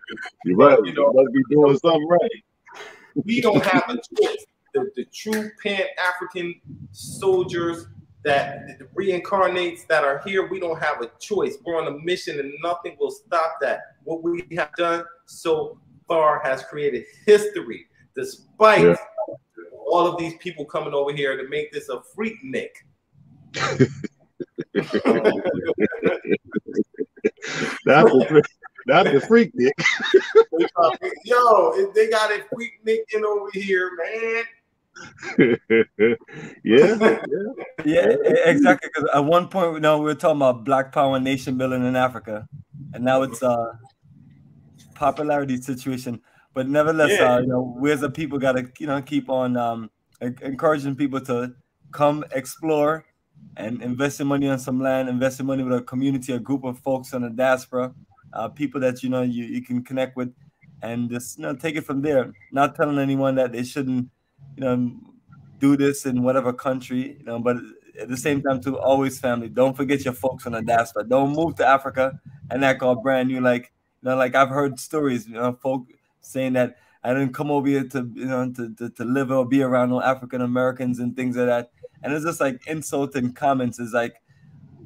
You're right. You know, you must be doing something right. We don't have a choice. The, the true Pan African soldiers that reincarnates that are here, we don't have a choice. We're on a mission and nothing will stop that. What we have done so far has created history, despite yeah. all of these people coming over here to make this a Freaknik. that's the that's the Freaknik. Yo, they got a freak nick in over here, man. yeah, yeah, exactly. Because at one point, you know, we were talking about Black Power nation building in Africa, and now it's a popularity situation. But nevertheless, yeah. uh, you know, we as a people got to, you know, keep on um, encouraging people to come explore and invest money on some land, invest money with a community, a group of folks on the diaspora, uh, people that you know you, you can connect with, and just you know take it from there. Not telling anyone that they shouldn't you know, do this in whatever country, you know, but at the same time, to always family. Don't forget your folks on the diaspora. Don't move to Africa and act all brand new. Like, you know, like I've heard stories, you know, folk saying that I didn't come over here to, you know, to, to, to live or be around no African Americans and things like that. And it's just like insulting comments. Is like,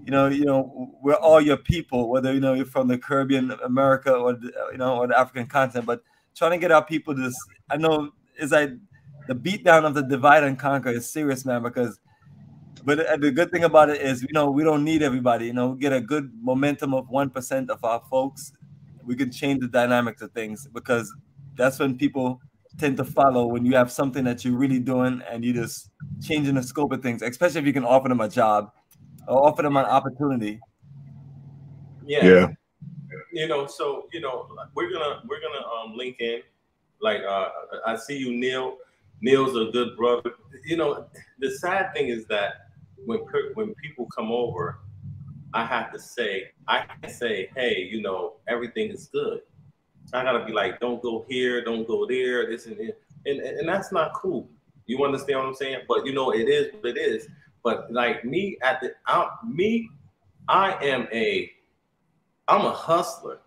you know, you know, we're all your people, whether you know you're from the Caribbean, America, or you know, or the African continent. But trying to get our people to, I know, is like the beatdown of the divide and conquer is serious, man. Because, but the good thing about it is, you know, we don't need everybody. You know, we get a good momentum of one percent of our folks. We can change the dynamics of things because that's when people tend to follow when you have something that you're really doing and you just changing the scope of things, especially if you can offer them a job or offer them an opportunity. Yeah. Yeah. You know, so you know, we're gonna we're gonna um link in. Like uh I see you, Neil. Neil's a good brother. You know, the sad thing is that when when people come over, I have to say, I can say, hey, you know, everything is good. I gotta be like, don't go here, don't go there, this and. And, and that's not cool. You understand what I'm saying? But you know, it is what it is. But like me at the out me, I am a I'm a hustler.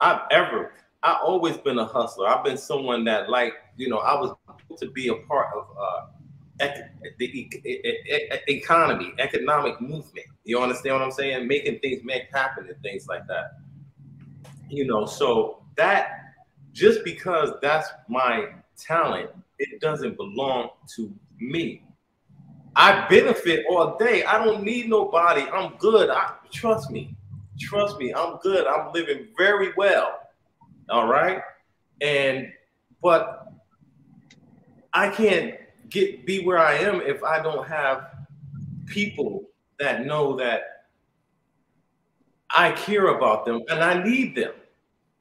I've ever I've always been a hustler. I've been someone that like, you know, I was to be a part of uh, the economy, economic movement. You understand what I'm saying? Making things make happen and things like that. You know, so that just because that's my talent, it doesn't belong to me. I benefit all day. I don't need nobody. I'm good. I trust me. Trust me. I'm good. I'm living very well. All right. And but I can't get be where I am if I don't have people that know that I care about them and I need them.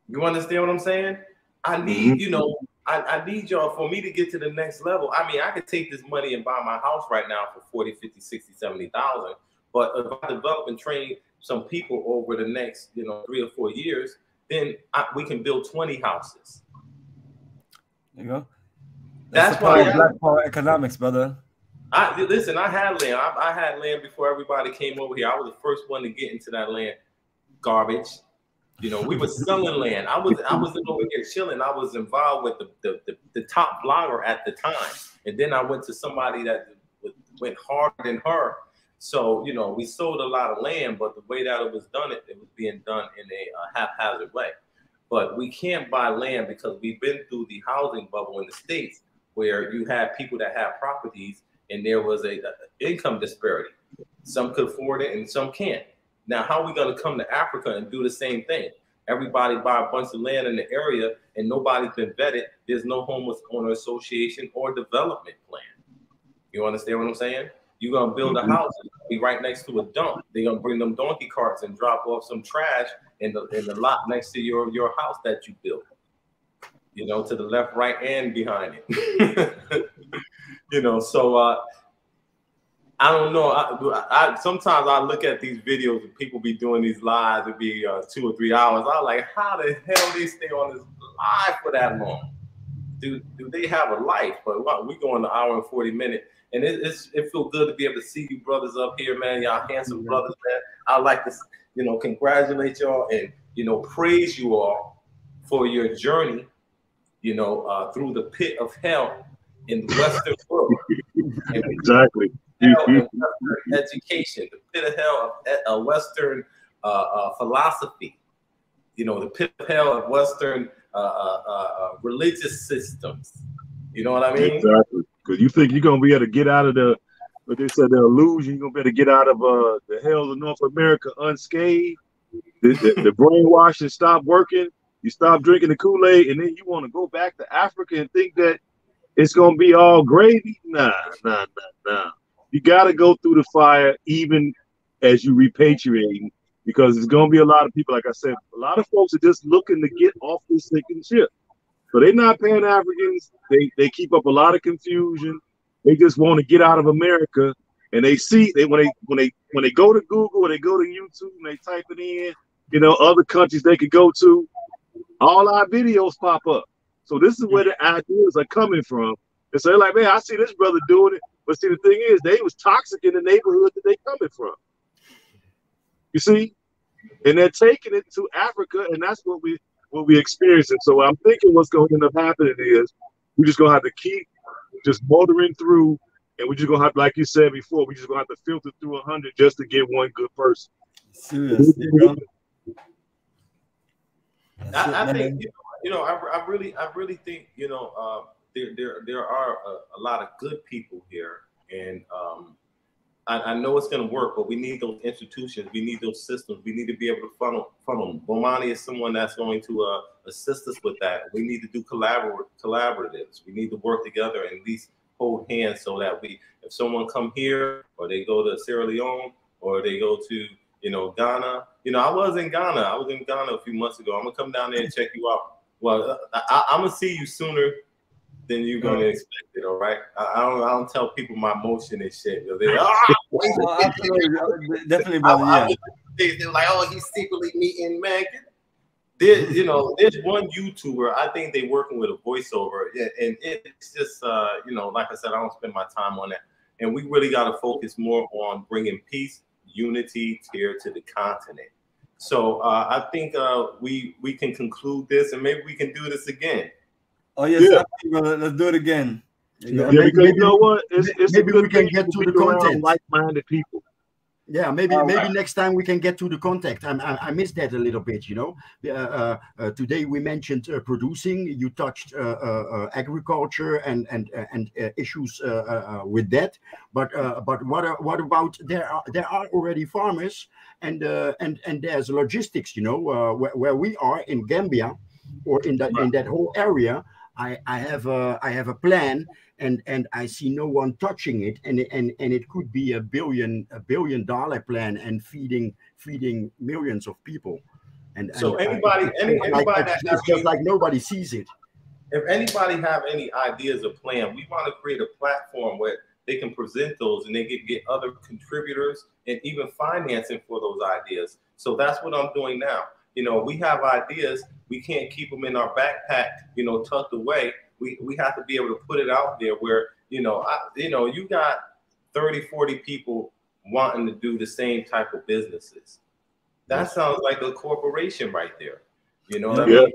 You understand what I'm saying? I need, mm-hmm. you know, I, I, need y'all for me to get to the next level. I mean, I could take this money and buy my house right now for 40, 50, 60, 70,000. But if I develop and train some people over the next, you know, three or four years, then I, we can build 20 houses. There you go. That's, That's why black power economics, brother. I listen. I had land. I, I, had land before everybody came over here. I was the first one to get into that land. Garbage. You know, we were selling land. I was I was over here chilling. I was involved with the, the, the, the top blogger at the time. And then I went to somebody that went harder than her. So, you know, we sold a lot of land, but the way that it was done, it, it was being done in a uh, haphazard way. But we can't buy land because we've been through the housing bubble in the States where you had people that have properties and there was a, a income disparity. Some could afford it and some can't. Now, how are we going to come to Africa and do the same thing? Everybody buy a bunch of land in the area and nobody's been vetted. There's no homeless owner association or development plan. You understand what I'm saying? You're gonna build a mm-hmm. house, be right next to a dump. They're gonna bring them donkey carts and drop off some trash in the in the lot next to your your house that you built. You know, to the left, right, and behind it. you know, so uh, I don't know. I, I, sometimes I look at these videos and people be doing these lives. It be uh, two or three hours. I'm like, how the hell they stay on this live for that long? Do do they have a life? But wow, we go in an hour and forty minutes, and it, it's it feels good to be able to see you brothers up here, man. Y'all handsome brothers, man. I like to, you know, congratulate y'all and you know praise you all for your journey, you know, uh, through the pit of hell in the Western world. exactly education, the pit of hell of a Western uh, uh, philosophy, you know, the pit of hell of Western uh, uh, uh, religious systems. You know what I mean? Exactly. Because you think you're gonna be able to get out of the, what they said, the illusion. You're gonna be able to get out of the hell of North America unscathed. The, the, the brainwashing stop working. You stop drinking the Kool Aid, and then you want to go back to Africa and think that it's gonna be all gravy. Nah, nah, nah, nah you got to go through the fire even as you repatriating because going to be a lot of people, like I said, a lot of folks are just looking to get off this sinking ship. So they're not Pan Africans. They they keep up a lot of confusion. They just want to get out of America, and they see they when they when they when they go to Google or they go to YouTube and they type it in, you know, other countries they could go to, all our videos pop up. So this is where the ideas are coming from. And so they're like, man, I see this brother doing it. But see, the thing is, they was toxic in the neighborhood that they coming from. You see, and they're taking it to Africa, and that's what we what we experiencing. So I'm thinking what's going to end up happening is we're just gonna have to keep just motoring through, and we're just gonna have, like you said before, we just gonna have to filter through a hundred just to get one good person. Seriously, I, I, think you know, you know I, I really, I really think you know. Uh, there there there are a, a lot of good people here, and um, I, I, know it's going to work, but we need those institutions, we need those systems, we need to be able to funnel funnel. Them. Bomani is someone that's going to uh, assist us with that. We need to do collabor- collaboratives. We need to work together and at least hold hands so that we, if someone come here or they go to Sierra Leone or they go to you know Ghana, you know I was in Ghana. I was in Ghana a few months ago. I'm gonna come down there and check you out. Well, I, I'm gonna see you sooner than you're gonna expect it. All right. I, I, don't. I don't tell people my motion and shit. They're ah, definitely, brother. Yeah. They're like, oh, he's secretly meeting man. There, you know, there's one YouTuber. I think they working with a voiceover, and it's just, uh, you know, like I said, I don't spend my time on that. And we really got to focus more on bringing peace, unity here to the continent. So uh, I think uh, we we can conclude this, and maybe we can do this again. Oh yes, yeah. brother. Let's do it again. Yeah, maybe, because maybe, you know what? It's, it's maybe we can get to the content. Like-minded people. Yeah, maybe All maybe right. next time we can get to the contact. I, I, I missed that a little bit. You know, uh, uh, uh, today we mentioned uh, producing. You touched uh, uh, agriculture and and and issues with that. But but what what about there are there are already farmers and and and there's logistics. You know, where, where we are in Gambia or in that in that whole area I, I have a I have a plan and and I see no one touching it and and and it could be a billion a billion dollar plan and feeding feeding millions of people. And so and anybody I, any, anybody like, that it's just like nobody sees it. If anybody have any ideas or plan, we want to create a platform where they can present those and they can get other contributors and even financing for those ideas. So that's what I'm doing now. You know, we have ideas. We can't keep them in our backpack, you know, tucked away. We, we have to be able to put it out there where, you know, I, you know, you got 30, 40 people wanting to do the same type of businesses. That sounds like a corporation right there. You know what yeah. I mean?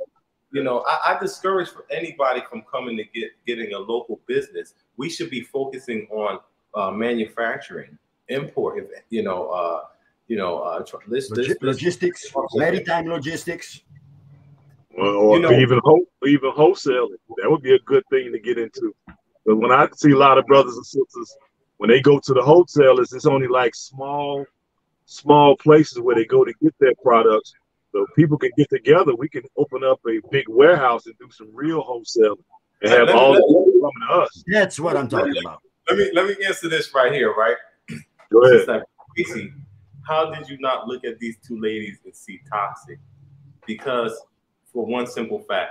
You know, I, I discourage for anybody from coming to get getting a local business. We should be focusing on uh, manufacturing, import. If you know, uh, you know, uh, this, this, logistics, maritime logistics. Or, or you know, even even wholesaling. That would be a good thing to get into. But when I see a lot of brothers and sisters, when they go to the wholesalers, it's only like small, small places where they go to get their products. So people can get together. We can open up a big warehouse and do some real wholesaling and have all the people coming to us. That's what I'm talking about. Let me let me answer this right here, right? Go ahead. Casey, how did you not look at these two ladies and see toxic? Because for one simple fact,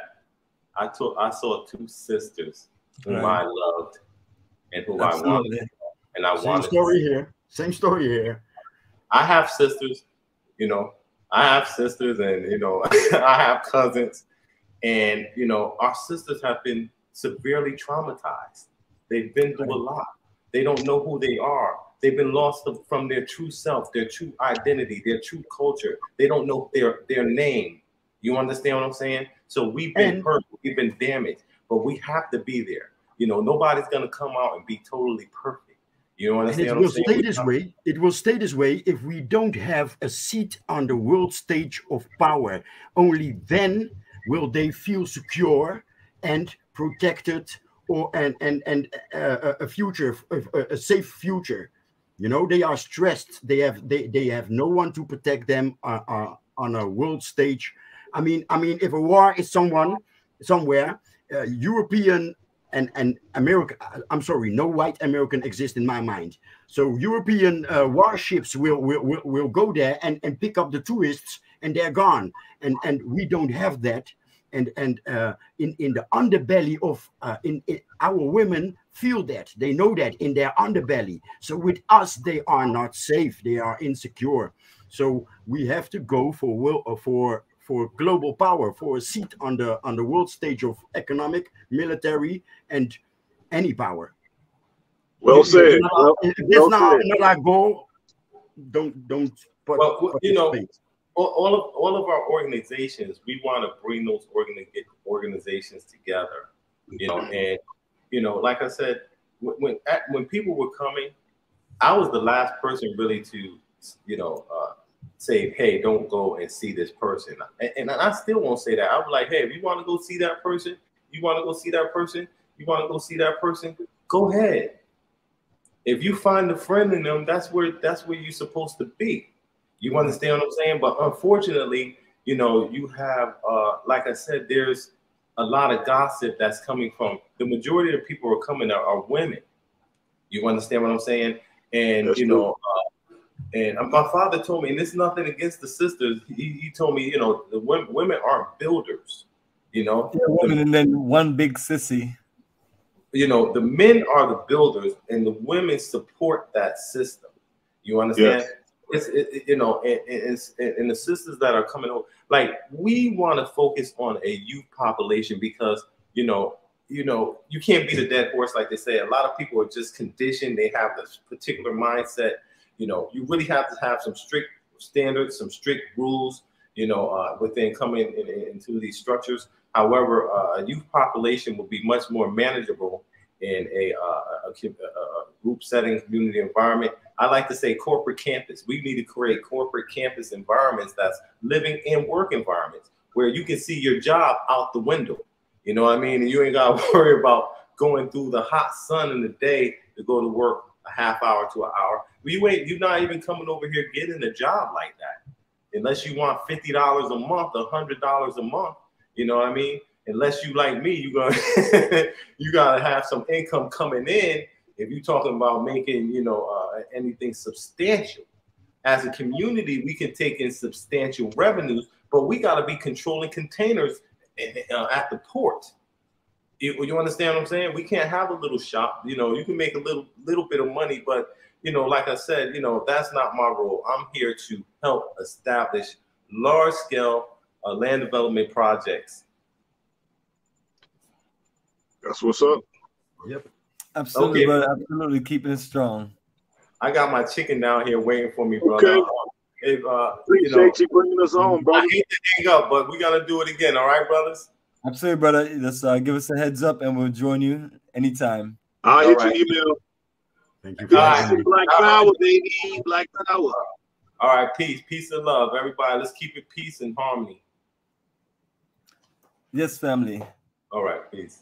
I took I saw two sisters whom right. I loved and who Absolutely. I wanted, and I Same wanted. Same story here. Same story here. I have sisters, you know. I have sisters, and you know, I have cousins, and you know, our sisters have been severely traumatized. They've been through a lot. They don't know who they are. They've been lost from their true self, their true identity, their true culture. They don't know their their name. You understand what I'm saying? So we've been and, hurt, we've been damaged, but we have to be there. You know, nobody's gonna come out and be totally perfect. You know what and it will stay this way. It will stay this way if we don't have a seat on the world stage of power. Only then will they feel secure and protected, or and and and uh, a future, a, a safe future. You know, they are stressed. They have they they have no one to protect them uh, uh, on a world stage. I mean, I mean, if a war is someone somewhere, uh, European and and America. I'm sorry, no white American exists in my mind. So European uh, warships will, will will will go there and and pick up the tourists, and they're gone. And and we don't have that. And and uh, in in the underbelly of uh, in, in our women feel that they know that in their underbelly. So with us, they are not safe. They are insecure. So we have to go for will uh, for for global power, for a seat on the on the world stage of economic, military, and any power. Well if said. Not, well, if well not, not our goal, don't don't. Put, well, you know, all, all, of all of our organizations, we want to bring those organi- organizations together. You know, and you know, like I said, when when, when people were coming, I was the last person really to, you know. Uh, say, hey, don't go and see this person. And, and I still won't say that. I'm like, hey, if you want to go see that person, you want to go see that person, you want to go see that person, go ahead. If you find a friend in them, that's where that's where you're supposed to be. You understand what I'm saying? But unfortunately, you know, you have uh, like I said, there's a lot of gossip that's coming from the majority of the people who are coming are, are women. You understand what I'm saying? And that's you know, uh, and my father told me, and this is nothing against the sisters. He, he told me, you know, the women, women aren't builders. You know, yeah, women, and then one big sissy. You know, the men are the builders, and the women support that system. You understand? Yes. It's it, you know, and, it's and the sisters that are coming over, like we want to focus on a youth population because you know you know, you can't beat a dead horse, like they say. A lot of people are just conditioned. They have this particular mindset you know, you really have to have some strict standards, some strict rules, you know, uh, within coming in, in, into these structures. However, uh, a youth population will be much more manageable in a, uh, a, a, group setting, community environment. I like to say corporate campus. We need to create corporate campus environments that's living and work environments where you can see your job out the window. You know what I mean? And you ain't got to worry about going through the hot sun in the day to go to work a half hour to an hour. You ain't you're not even coming over here getting a job like that. Unless you want fifty dollars a month, hundred dollars a month. You know what I mean? Unless you like me, you gonna you gotta have some income coming in if you're talking about making, you know, uh, anything substantial. As a community, we can take in substantial revenues, but we got to be controlling containers uh, at the port. You, you understand what I'm saying? We can't have a little shop. You know, you can make a little little bit of money, but you know, like I said, you know, that's not my role. I'm here to help establish large scale uh, land development projects. That's what's up. Yep. Absolutely, okay. brother. Absolutely keeping it strong. I got my chicken down here waiting for me, brother. Okay. if uh, Appreciate you, know, you bringing us on, bro. I hate to hang up, but we gotta do it again. All right, brothers. Absolutely, brother. Just uh, give us a heads up, and we'll join you anytime. I'll All hit right. your email. Thank you. All right. For Black All right. Power, baby. Black Power. All right, peace, peace and love, everybody. Let's keep it peace and harmony. Yes, family. All right, peace.